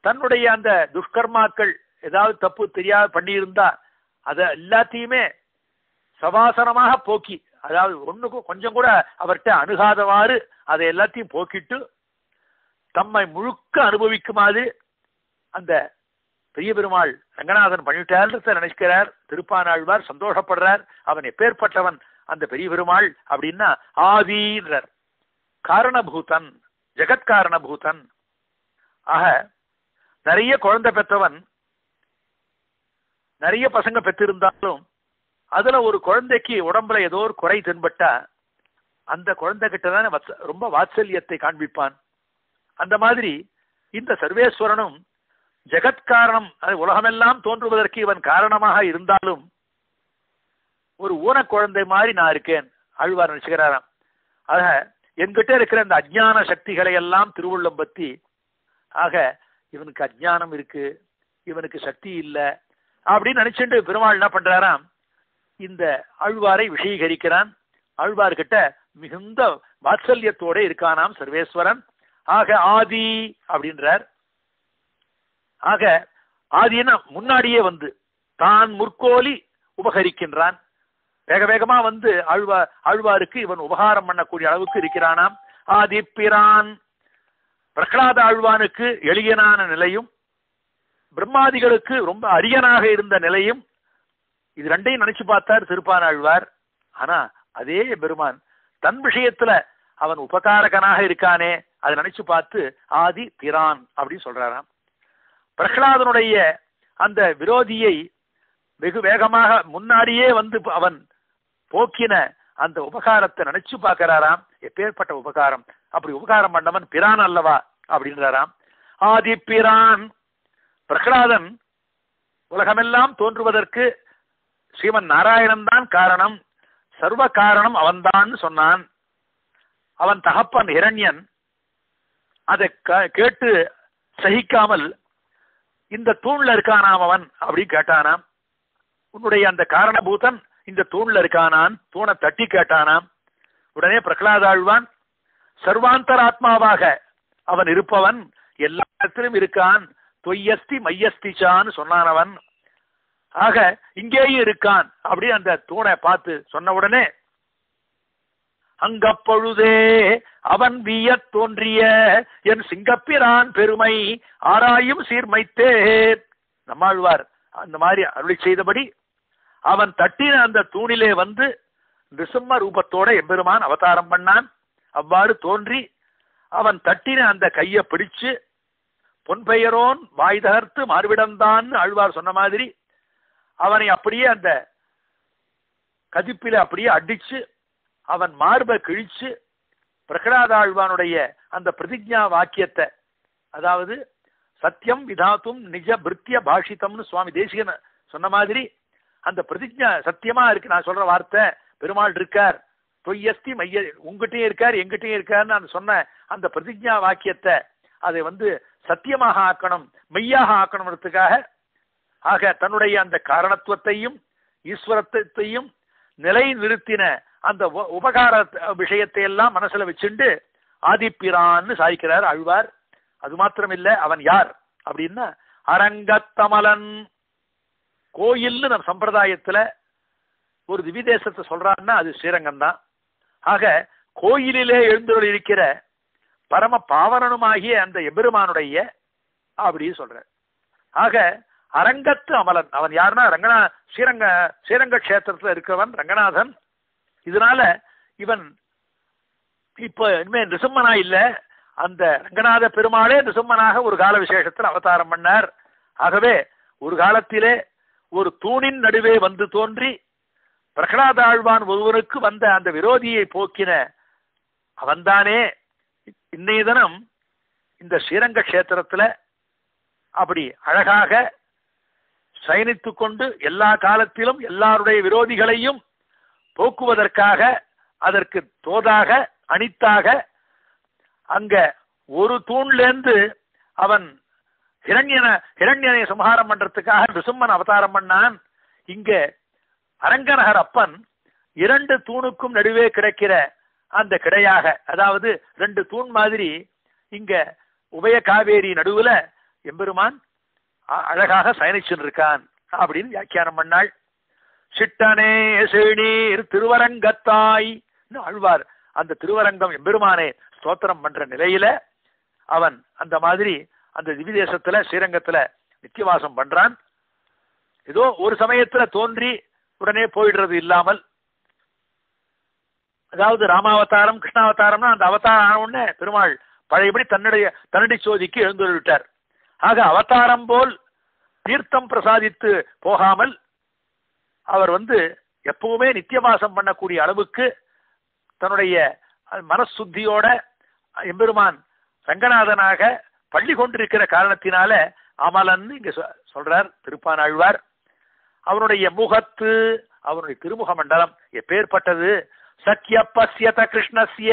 தன்னுடைய அந்த துஷ்கர்மாக்கள் ஏதாவது தப்பு தெரியாத பண்ணியிருந்தா அதை எல்லாத்தையுமே சவாசனமாக போக்கி அதாவது ஒன்றுக்கும் கொஞ்சம் கூட அவர்கிட்ட அணுகாதவாறு அதை எல்லாத்தையும் போக்கிட்டு தம்மை முழுக்க அனுபவிக்குமாறு அந்த பெரிய பெருமாள் ரங்கநாதன் பண்ணிட்டார்ன்றத நினைக்கிறார். திருப்பானாழ்வார் சந்தோஷப்படுறார். அவன் எப்பேற்பட்டவன் அந்த பெரிய பெருமாள் அப்படின்னா ஆதீன்றார் காரணபூதன் ஜெகத்காரணபூதன். ஆக நிறைய குழந்தை பெற்றவன் நிறைய பசங்க பெற்றிருந்தாலும் அதுல ஒரு குழந்தைக்கு உடம்புல ஏதோ ஒரு குறை தென்பட்டா அந்த குழந்தை கிட்ட தானே ரொம்ப வாத்சல்யத்தை காண்பிப்பான். அந்த மாதிரி இந்த சர்வேஸ்வரனும் ஜெகத்காரணம் அது உலகமெல்லாம் தோன்றுவதற்கு இவன் காரணமாக இருந்தாலும் ஒரு ஊன குழந்தை மாதிரி நான் இருக்கேன் ஆழ்வார் நினைச்சுக்கிறாராம். ஆக என்கிட்ட இருக்கிற அந்த அஜ்ஞான சக்திகளை எல்லாம் திருவுள்ளம் பத்தி ஆக இவனுக்கு அஜ்ஞானம் இருக்கு இவனுக்கு சக்தி இல்லை அப்படின்னு நினைச்சுட்டு பெருமாள் என்ன பண்றாராம் இந்த ஆழ்வாரை விஷயீகரிக்கிறான் ஆழ்வார்கிட்ட மிகுந்த வாத்சல்யத்தோட இருக்கானாம் சர்வேஸ்வரன். ஆக ஆதி அப்படின்றார். ஆக ஆதினா முன்னாடியே வந்து தான் முற்கோலி உபகரிக்கின்றான். வேக வேகமா வந்து ஆழ்வா ஆழ்வாருக்கு இவன் உபகாரம் பண்ணக்கூடிய அளவுக்கு இருக்கிறானாம். ஆதி பிரான். பிரகலாத ஆழ்வானுக்கு எளியனான நிலையும் பிரம்மாதிகளுக்கு ரொம்ப அரியனாக இருந்த நிலையும் இது ரெண்டையும் நினைச்சு பார்த்தார் திருப்பான் அழ்வார் ஆனா அதே பெருமான் தன் விஷயத்துல அவன் உபகாரகனாக இருக்கானே அதை நினைச்சு பார்த்து ஆதி திரான் அப்படின்னு சொல்றாராம். பிரகலாதனுடைய அந்த விரோதியை வெகு வேகமாக முன்னாடியே வந்து அவன் போக்கின அந்த உபகாரத்தை நினைச்சு பார்க்கிறாராம். எப்பேற்பட்ட உபகாரம்? அப்படி உபகாரம் பண்ணவன் பிரான் அல்லவா? அப்படின்றாராம். ஆதி பிரான். பிரகலாதன் உலகமெல்லாம் தோன்றுவதற்கு ஸ்ரீமன் நாராயணன் தான் காரணம். சர்வ காரணம் அவன்தான் சொன்னான். அவன் தகப்பன் இரண்யன் அதை க- கேட்டு சகிக்காமல் இந்த தூண்ல இருக்கானாம் அவன் அப்படின்னு கேட்டானாம். உன்னுடைய அந்த காரணபூதன் இந்த தூண்ல இருக்கானான் தூணை தட்டி கேட்டானாம். உடனே பிரகலாதாழ்வான் சர்வாந்தராத்மாவாக அவன் இருப்பவன் எல்லா இடத்திலும் இருக்கான். தொய்யஸ்தி மையஸ்திச்சான்னு சொன்னானவன் ஆக இங்கேயும் இருக்கான் அப்படி அந்த தூணை பார்த்து சொன்ன உடனே அங்கப்பொழுதே அவன் வியத் தோன்றிய என் சிங்கப்பிரான் பெருமை ஆராயும் சீர்மைத்தே நம்மாழ்வார் அந்த மாதிரி அருளி செய்தபடி அவன் தட்டின அந்த தூணிலே வந்து நிருசிம்ம ரூபத்தோட எம்பெருமான் அவதாரம் பண்ணான். அவ்வாறு தோன்றி அவன் தட்டின அந்த கையை பிடிச்சு பொன்பெயரோன் வாய் தகர்த்து மார்விடம்தான் ஆழ்வார் சொன்ன மாதிரி அவனை அப்படியே அந்த கதிப்பில அப்படியே அடிச்சு அவன் மார்பை கிழிச்சு பிரகடாதாழ்வானுடைய அந்த பிரதிஜா வாக்கியத்தை அதாவது சத்தியம் விதாத்தும் நிஜ பிருத்திய பாஷித்தம்னு சுவாமி தேசிகன் சொன்ன மாதிரி அந்த பிரதிஜா சத்தியமா இருக்கு நான் சொல்ற வார்த்தை பெருமாள் இருக்கார் பொய்யஸ்தி மைய உங்ககிட்டயும் இருக்கார் எங்கிட்டயும் இருக்காருன்னு நான் சொன்ன அந்த பிரதிஜா வாக்கியத்தை அதை வந்து சத்தியமாக ஆக்கணும் மெய்யாக ஆக்கணும்ன்றதுக்காக ஆக தன்னுடைய அந்த காரணத்துவத்தையும் ஈஸ்வரத்தையும் நிலை நிறுத்தின அந்த உபகார விஷயத்தை எல்லாம் மனசுல வச்சுண்டு ஆதிப்பிரான்னு சாய்க்கிறார் அழ்வார். அது மாத்திரம் இல்ல அவன் யார்? அப்படின்னா அரங்கத்தமலன். கோயில்னு நம் சம்பிரதாயத்துல ஒரு திவிதேசத்தை சொல்றான்னா அது ஸ்ரீரங்கம் தான் ஆக கோயிலிலே எழுந்தருள் இருக்கிற பரம பாவனனுமாகிய அந்த எபெருமானுடைய அப்படின்னு சொல்ற ஆக அரங்கத்து அமலன். அவன் யாருன்னா ரங்கநா ஸ்ரீரங்க ஸ்ரீரங்க கஷேத்திரத்துல இருக்கிறவன் ரங்கநாதன். இதனால இவன் இப்ப இனிமே நிருசிம்மனா இல்ல. அந்த ரங்கநாத பெருமாளே நிருசிம்மனாக ஒரு கால விசேஷத்தில் அவதாரம் பண்ணார். ஆகவே ஒரு காலத்திலே ஒரு தூணின் நடுவே வந்து தோன்றி பிரகலாத ஆழ்வான் ஒருவனுக்கு வந்த அந்த விரோதியை போக்கின அவன்தானே இன்னைய தினம் இந்த ஸ்ரீரங்க கஷேத்திரத்துல அப்படி அழகாக சயனித்து கொண்டு எல்லா காலத்திலும் எல்லாருடைய விரோதிகளையும் போக்குவதற்காக அதற்கு தோதாக அணித்தாக அங்க ஒரு தூண்லேருந்து அவன் ஹிரண்யன ஹிரண்யனை சம்ஹாரம் பண்றதுக்காக நிருசிம்மன் அவதாரம் பண்ணான். இங்க அரங்கநகர் அப்பன் இரண்டு தூணுக்கும் நடுவே கிடைக்கிற அந்த கிடையாக அதாவது ரெண்டு தூண் மாதிரி இங்க உபய காவேரி நடுவுல எம்பெருமான் அ- அழகாக சயனிச்சுன்னு இருக்கான் அப்படின்னு வியாக்கியானம் பண்ணாள். சிட்டனே செழீர் திருவரங்கத்தாய் ஆழ்வார். அந்த திருவரங்கம் எம்பெருமானே ஸ்தோத்திரம் பண்ற நிலையில அவன் அந்த மாதிரி அந்த திவிதேசத்துல ஸ்ரீரங்கத்துல நித்தியவாசம் பண்றான். ஏதோ ஒரு சமயத்துல தோன்றி உடனே போயிடுறது இல்லாமல் அதாவது ராமாவதாரம் கிருஷ்ணாவதாரம்னா அந்த அவதாரம் ஆன உடனே பெருமாள் பழையபடி தன்னுடைய தன்னடி சோதிக்கு எழுந்துள்ளிட்டார் ஆக அவதாரம் போல் தீர்த்தம் பிரசாதித்து போகாமல் அவர் வந்து எப்பவுமே நித்தியவாசம் பண்ணக்கூடிய அளவுக்கு தன்னுடைய மனசுத்தியோட எம்பெருமான் ரங்கநாதனாக பள்ளி கொண்டிருக்கிற காரணத்தினால அமலன் இங்க சொ- சொல்றார் திருப்பானாழ்வார். அவனுடைய முகத்து அவனுடைய திருமுக மண்டலம் எப்பேற்பட்டது? சத்ய பசியத கிருஷ்ணஸ்ய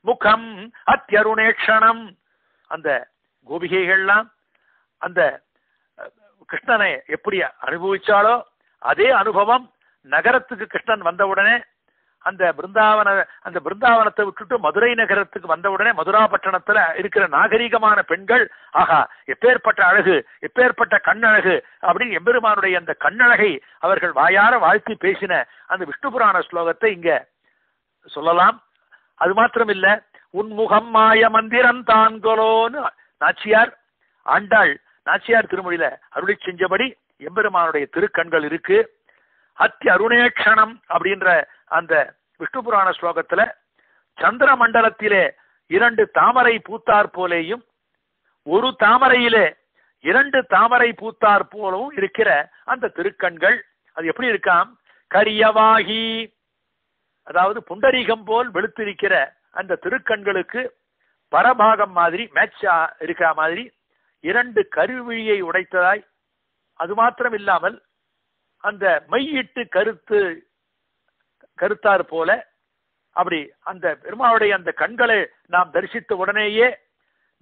முகம் அத்தியருணேட்சணம் அந்த கோபிகைகள்லாம் அந்த கிருஷ்ணனை எப்படி அனுபவிச்சாலோ அதே அனுபவம் நகரத்துக்கு கிருஷ்ணன் வந்தவுடனே அந்த பிருந்தாவன அந்த பிருந்தாவனத்தை விட்டுட்டு மதுரை நகரத்துக்கு வந்தவுடனே மதுராபட்டணத்துல இருக்கிற நாகரிகமான பெண்கள் ஆகா எப்பேற்பட்ட அழகு எப்பேற்பட்ட கண்ணழகு அப்படின்னு எம்பெருமானுடைய அந்த கண்ணழகை அவர்கள் வாயார வாழ்த்தி பேசின அந்த விஷ்ணு புராண ஸ்லோகத்தை இங்க சொல்லலாம். அது மாத்திரம் இல்ல உன்முகம் மாய மந்திரம் தான்கொலோன்னு நாச்சியார் ஆண்டாள் நாச்சியார் திருமொழியில அருளி செஞ்சபடி எம்பெருமானுடைய திருக்கண்கள் இருக்கு. அத்தி அருணேக்ஷணம் அப்படின்ற அந்த விஷ்ணு புராண ஸ்லோகத்துல சந்திர மண்டலத்திலே இரண்டு தாமரை பூத்தார் போலேயும் ஒரு தாமரையிலே இரண்டு தாமரை பூத்தார் போலவும் இருக்கிற அந்த திருக்கண்கள். அது எப்படி இருக்காம்? கரியவாகி அதாவது புண்டரீகம் போல் வெளுத்திருக்கிற அந்த திருக்கண்களுக்கு பரபாகம் மாதிரி மேட்சா இருக்கா மாதிரி இரண்டு கருவிழியை உடைத்ததாய் அது மாத்திரம் இல்லாமல் அந்த மையிட்டு கருத்து கருத்தார் போல அப்படி அந்த பெருமாளுடைய அந்த கண்களை நாம் தரிசித்த உடனேயே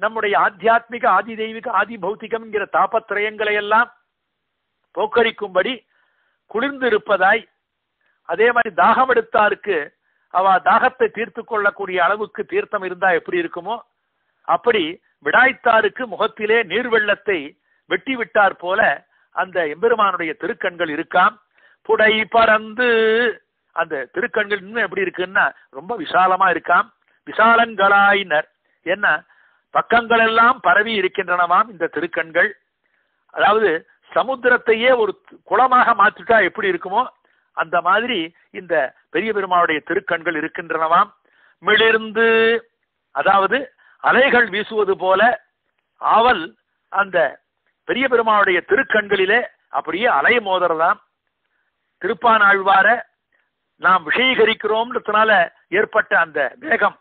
நம்முடைய ஆத்தியாத்மிக ஆதி தெய்வீக ஆதி பௌத்திகம்ங்கிற தாபத்திரயங்களை எல்லாம் போக்கரிக்கும்படி குளிர்ந்து இருப்பதாய் அதே மாதிரி தாகம் எடுத்தாருக்கு அவ தாகத்தை தீர்த்து கொள்ளக்கூடிய அளவுக்கு தீர்த்தம் இருந்தா எப்படி இருக்குமோ அப்படி விடாய்த்தாருக்கு முகத்திலே நீர் வெள்ளத்தை வெட்டி விட்டார் போல அந்த எம்பெருமானுடைய திருக்கண்கள் இருக்காம். புடை பறந்து அந்த திருக்கண்கள் இன்னும் எப்படி இருக்குன்னா ரொம்ப விசாலமா இருக்காம். விசாலங்களாயினர். என்ன? பக்கங்கள் எல்லாம் பரவி இருக்கின்றனவாம் இந்த திருக்கண்கள். அதாவது சமுத்திரத்தையே ஒரு குளமாக மாற்றிட்டா எப்படி இருக்குமோ அந்த மாதிரி இந்த பெரிய பெருமாளுடைய திருக்கண்கள் இருக்கின்றனவாம். மிளிர்ந்து அதாவது அலைகள் வீசுவது போல அவல் அந்த பெரிய பெருமாளுடைய திருக்கண்களிலே அப்படியே அலை மோதுறதாம். திருப்பானாழ்வார நாம் விஷயீகரிக்கிறோம்ன்றதுனால ஏற்பட்ட அந்த வேகம்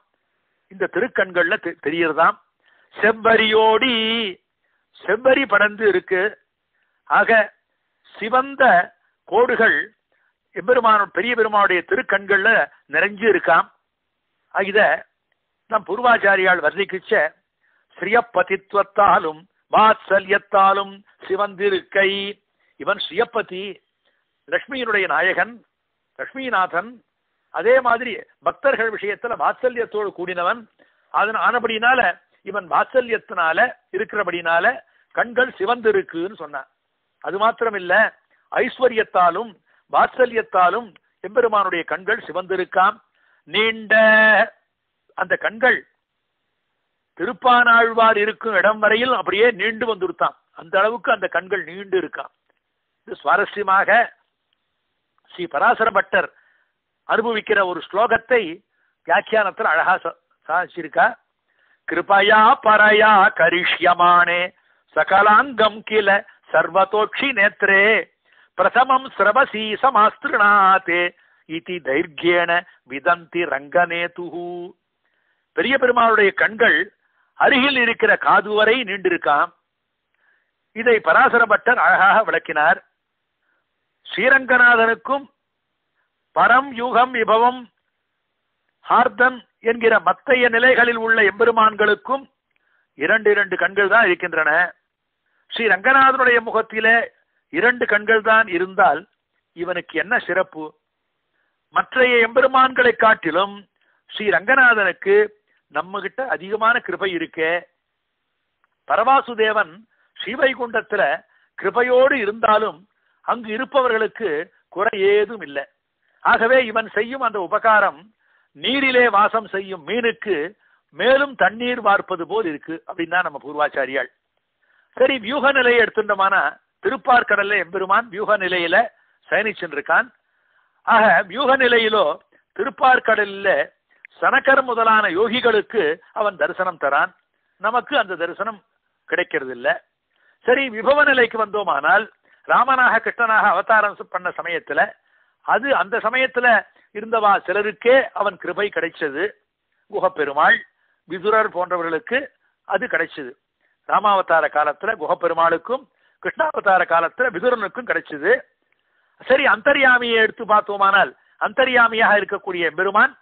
இந்த திருக்கண்கள்ல தெ- தெரியறதாம் செவ்வரியோடி செவ்வரி படர்ந்து இருக்கு. ஆக சிவந்த கோடுகள் எம்பெருமான பெரிய பெருமானுடைய திருக்கண்கள்ல நிறைஞ்சு இருக்காம். இத நம் பூர்வாச்சாரியால் வர்ணிக்கிச்ச ஸ்ரீயப்பதித்வத்தாலும் வாத்சல்யத்தாலும் சிவந்திருக்கை. இவன் ஸ்ரீயப்பதி லக்ஷ்மியினுடைய நாயகன் லக்ஷ்மிநாதன். அதே மாதிரி பக்தர்கள் விஷயத்துல வாத்சல்யத்தோடு கூடினவன். அதன் ஆனபடினால இவன் வாத்சல்யத்தினால இருக்கிறபடினால கண்கள் சிவந்திருக்குன்னு சொன்னான். அது மாத்திரம் இல்ல ஐஸ்வர்யத்தாலும் வாத்சல்யத்தாலும் எம்பெருமானுடைய கண்கள் சிவந்திருக்காம். நீண்ட அந்த கண்கள் திருப்பானாழ்வார் இருக்கும் இடம் வரையில் அப்படியே நீண்டு வந்துருத்தான். அந்த அளவுக்கு அந்த கண்கள் நீண்டு இருக்கான் இது சுவாரஸ்யமாக ஸ்ரீ பராசர பட்டர் அனுபவிக்கிற ஒரு ஸ்லோகத்தை வியாக்கியானத்தில் அழகா ச- சாதிச்சிருக்கா. கிருபயா பரயா கரிஷ்யமானே சகலாங்கம் கில சர்வதோக்ஷி நேத்ரே பிரதமம் ஸ்ரவசி சமாஸ்திருநாதே இதி தைர்கேண விதந்தி ரங்கநேதுஹு. பெரிய பெருமாளுடைய கண்கள் அருகில் இருக்கிற காது வரை நீண்டிருக்காம். இதை பராசர பட்டர் அழகாக விளக்கினார். ஸ்ரீரங்கநாதனுக்கும் பரம் யூகம் விபவம் ஹார்தன் என்கிற மத்தைய நிலைகளில் உள்ள எம்பெருமான்களுக்கும் இரண்டு இரண்டு கண்கள் தான் இருக்கின்றன. ஸ்ரீ ரங்கநாதனுடைய முகத்திலே இரண்டு கண்கள் தான் இருந்தால் இவனுக்கு என்ன சிறப்பு? மற்றைய எம்பெருமான்களை காட்டிலும் ஸ்ரீ ரங்கநாதனுக்கு நம்ம கிட்ட அதிகமான கிருபை இருக்கே. பரவாசுதேவன் ஸ்ரீவைகுண்டத்துல கிருபையோடு இருந்தாலும் அங்கு இருப்பவர்களுக்கு குறை ஏதும் இல்லை. ஆகவே இவன் செய்யும் அந்த உபகாரம் நீரிலே வாசம் செய்யும் மீனுக்கு மேலும் தண்ணீர் வார்ப்பது போல் இருக்கு அப்படின்னு தான் நம்ம பூர்வாச்சாரியாள் சரி வியூக நிலையை எடுத்துட்டோமானா திருப்பார்கடல்ல எம்பெருமான் வியூக நிலையில சயனிச்சுருக்கான் ஆக வியூக நிலையிலோ திருப்பார்கடல்ல சனக்கர் முதலான யோகிகளுக்கு அவன் தரிசனம் தரான். நமக்கு அந்த தரிசனம் கிடைக்கிறது இல்லை சரி விபவ நிலைக்கு வந்தோமானால் ராமனாக கிருஷ்ணனாக அவதாரம் பண்ண சமயத்துல அது அந்த சமயத்துல இருந்தவா சிலருக்கே அவன் கிருபை கிடைச்சது. குகப்பெருமாள் விதுரர் போன்றவர்களுக்கு அது கிடைச்சது. ராமாவதார காலத்துல குகப்பெருமாளுக்கும் கிருஷ்ணாவதார காலத்துல விதுரனுக்கும் கிடைச்சது. சரி அந்தர்யாமியை எடுத்து பார்த்தோமானால் அந்தர்யாமியாக இருக்கக்கூடிய பெருமான்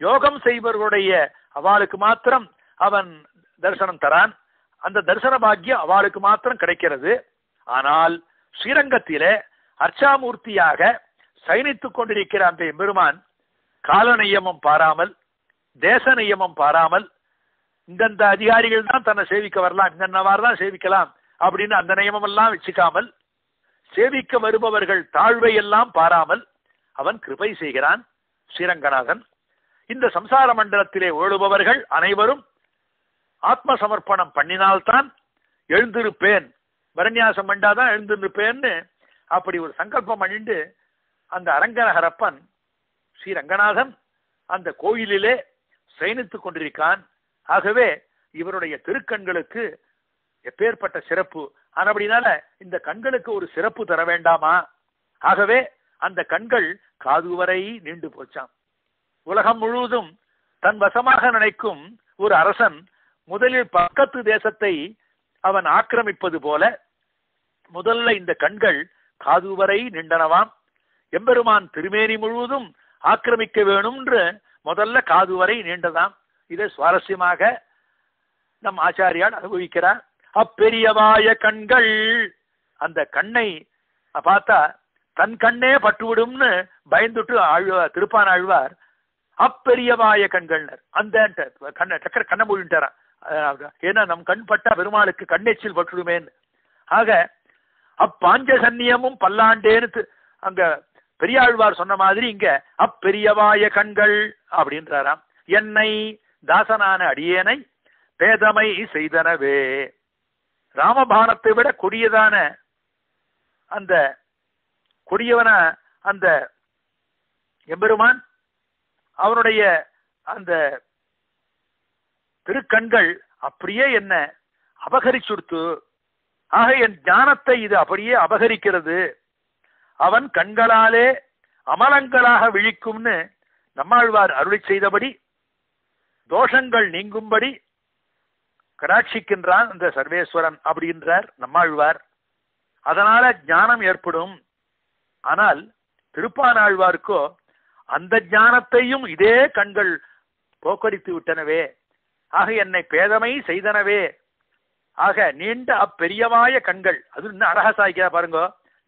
யோகம் செய்பவர்களுடைய அவளுக்கு மாத்திரம் அவன் தரிசனம் தரான். அந்த தரிசன பாக்கியம் அவளுக்கு மாத்திரம் கிடைக்கிறது. ஆனால் ஸ்ரீரங்கத்திலே அர்ச்சாமூர்த்தியாக சயனித்துக் கொண்டிருக்கிற அந்த எம்பெருமான் கால நியமம் பாராமல் தேச நியமம் பாராமல் இந்தந்த அதிகாரிகள் தான் தன்னை சேவிக்க வரலாம் இந்தன்னவாறு தான் சேவிக்கலாம் அப்படின்னு அந்த நியமம் எல்லாம் வச்சுக்காமல் சேவிக்க வருபவர்கள் தாழ்வை எல்லாம் பாராமல் அவன் கிருபை செய்கிறான் ஸ்ரீரங்கநாதன். இந்த சம்சார மண்டலத்திலே ஓடுபவர்கள் அனைவரும் ஆத்ம சமர்ப்பணம் பண்ணினால்தான் எழுந்திருப்பேன். வரநியாசம் பண்ணாதான் எழுந்திருப்பேன்னு அப்படி ஒரு சங்கல்பம் அணிந்து அந்த அரங்கநகரப்பன் ஸ்ரீ ரங்கநாதன் அந்த கோயிலிலே சயனித்துக் கொண்டிருக்கான். ஆகவே இவருடைய திருக்கண்களுக்கு எப்பேற்பட்ட சிறப்பு? ஆனபடினால இந்த கண்களுக்கு ஒரு சிறப்பு தர வேண்டாமா? ஆகவே அந்த கண்கள் காது வரை நீண்டு போச்சாம். உலகம் முழுவதும் தன் வசமாக நினைக்கும் ஒரு அரசன் முதலில் பக்கத்து தேசத்தை அவன் ஆக்கிரமிப்பது போல முதல்ல இந்த கண்கள் காது வரை நின்றனவாம். எம்பெருமான் திருமேனி முழுவதும் ஆக்கிரமிக்க வேணும்ன்று முதல்ல காது வரை நீண்டதாம். இதை சுவாரஸ்யமாக நம் ஆச்சாரியால் அனுபவிக்கிறார். அப்பெரியவாய கண்கள் அந்த கண்ணை பார்த்தா தன் கண்ணே பட்டுவிடும்னு பயந்துட்டு ஆழ்வார் திருப்பான் ஆழ்வார் அப்பெரியவாய கண்கள்னர் அந்த கண்ண சக்கர கண்ண மூடிட்டாரான் ஏன்னா நம் கண் பட்டா பெருமாளுக்கு கண்ணெச்சில் பட்டுடுமேன்னு ஆக அப்பாஞ்ச சன்னியமும் பல்லாண்டேன்னு அங்க பெரியாழ்வார் சொன்ன மாதிரி இங்க அப்பெரியவாய கண்கள் அப்படின்றாராம். என்னை தாசனான அடியேனை பேதமை செய்தனவே. ராமபானத்தை விட கொடியதான அந்த கொடியவன அந்த எம்பெருமான்? அவனுடைய அந்த திருக்கண்கள் அப்படியே என்ன அபகரிச்சுடுத்து. ஆக என் ஞானத்தை இது அப்படியே அபகரிக்கிறது. அவன் கண்களாலே அமலங்களாக விழிக்கும்னு நம்மாழ்வார் அருளி செய்தபடி தோஷங்கள் நீங்கும்படி கடாட்சிக்கின்றான் இந்த சர்வேஸ்வரன் அப்படின்றார் நம்மாழ்வார். அதனால ஞானம் ஏற்படும். ஆனால் திருப்பானாழ்வாருக்கோ அந்த ஞானத்தையும் இதே கண்கள் போக்கடித்து விட்டனவே. ஆக என்னை பேதமை செய்தனவே. ஆக நீண்ட அப்பெரியவாய கண்கள். அது இன்னும் அழகா சாய்க்கிறா பாருங்க.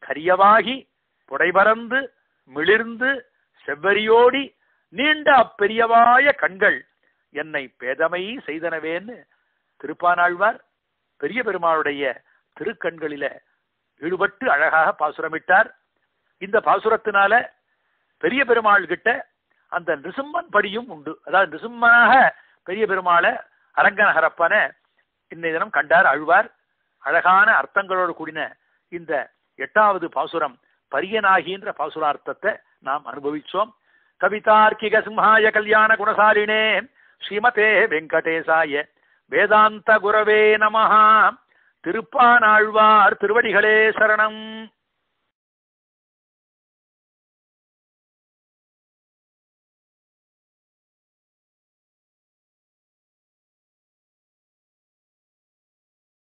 கரியவாகி புடைபறந்து மிளிர்ந்து செவ்வரியோடி நீண்ட அப்பெரியவாய கண்கள் என்னை பேதமை செய்தனவேன்னு திருப்பானாழ்வார் பெரிய பெருமாளுடைய திருக்கண்களில ஈடுபட்டு அழகாக பாசுரமிட்டார். இந்த பாசுரத்தினால பெரிய பெருமாள் கிட்ட அந்த நிருசிம்மன் படியும் உண்டு. அதாவது நிருசிம்மனாக பெரிய பெருமாளை அரங்கநகரப்பன இன்னை தினம் கண்டார் அழ்வார். அழகான அர்த்தங்களோடு கூடின இந்த எட்டாவது பாசுரம் பரியனாகின்ற பாசுரார்த்தத்தை நாம் அனுபவிச்சோம். கவிதார்க்கிக சிம்ஹாய கல்யாண குணசாலினே ஸ்ரீமதே வெங்கடேசாய வேதாந்த குரவே நமஹா. திருப்பானாழ்வார் திருவடிகளே சரணம்.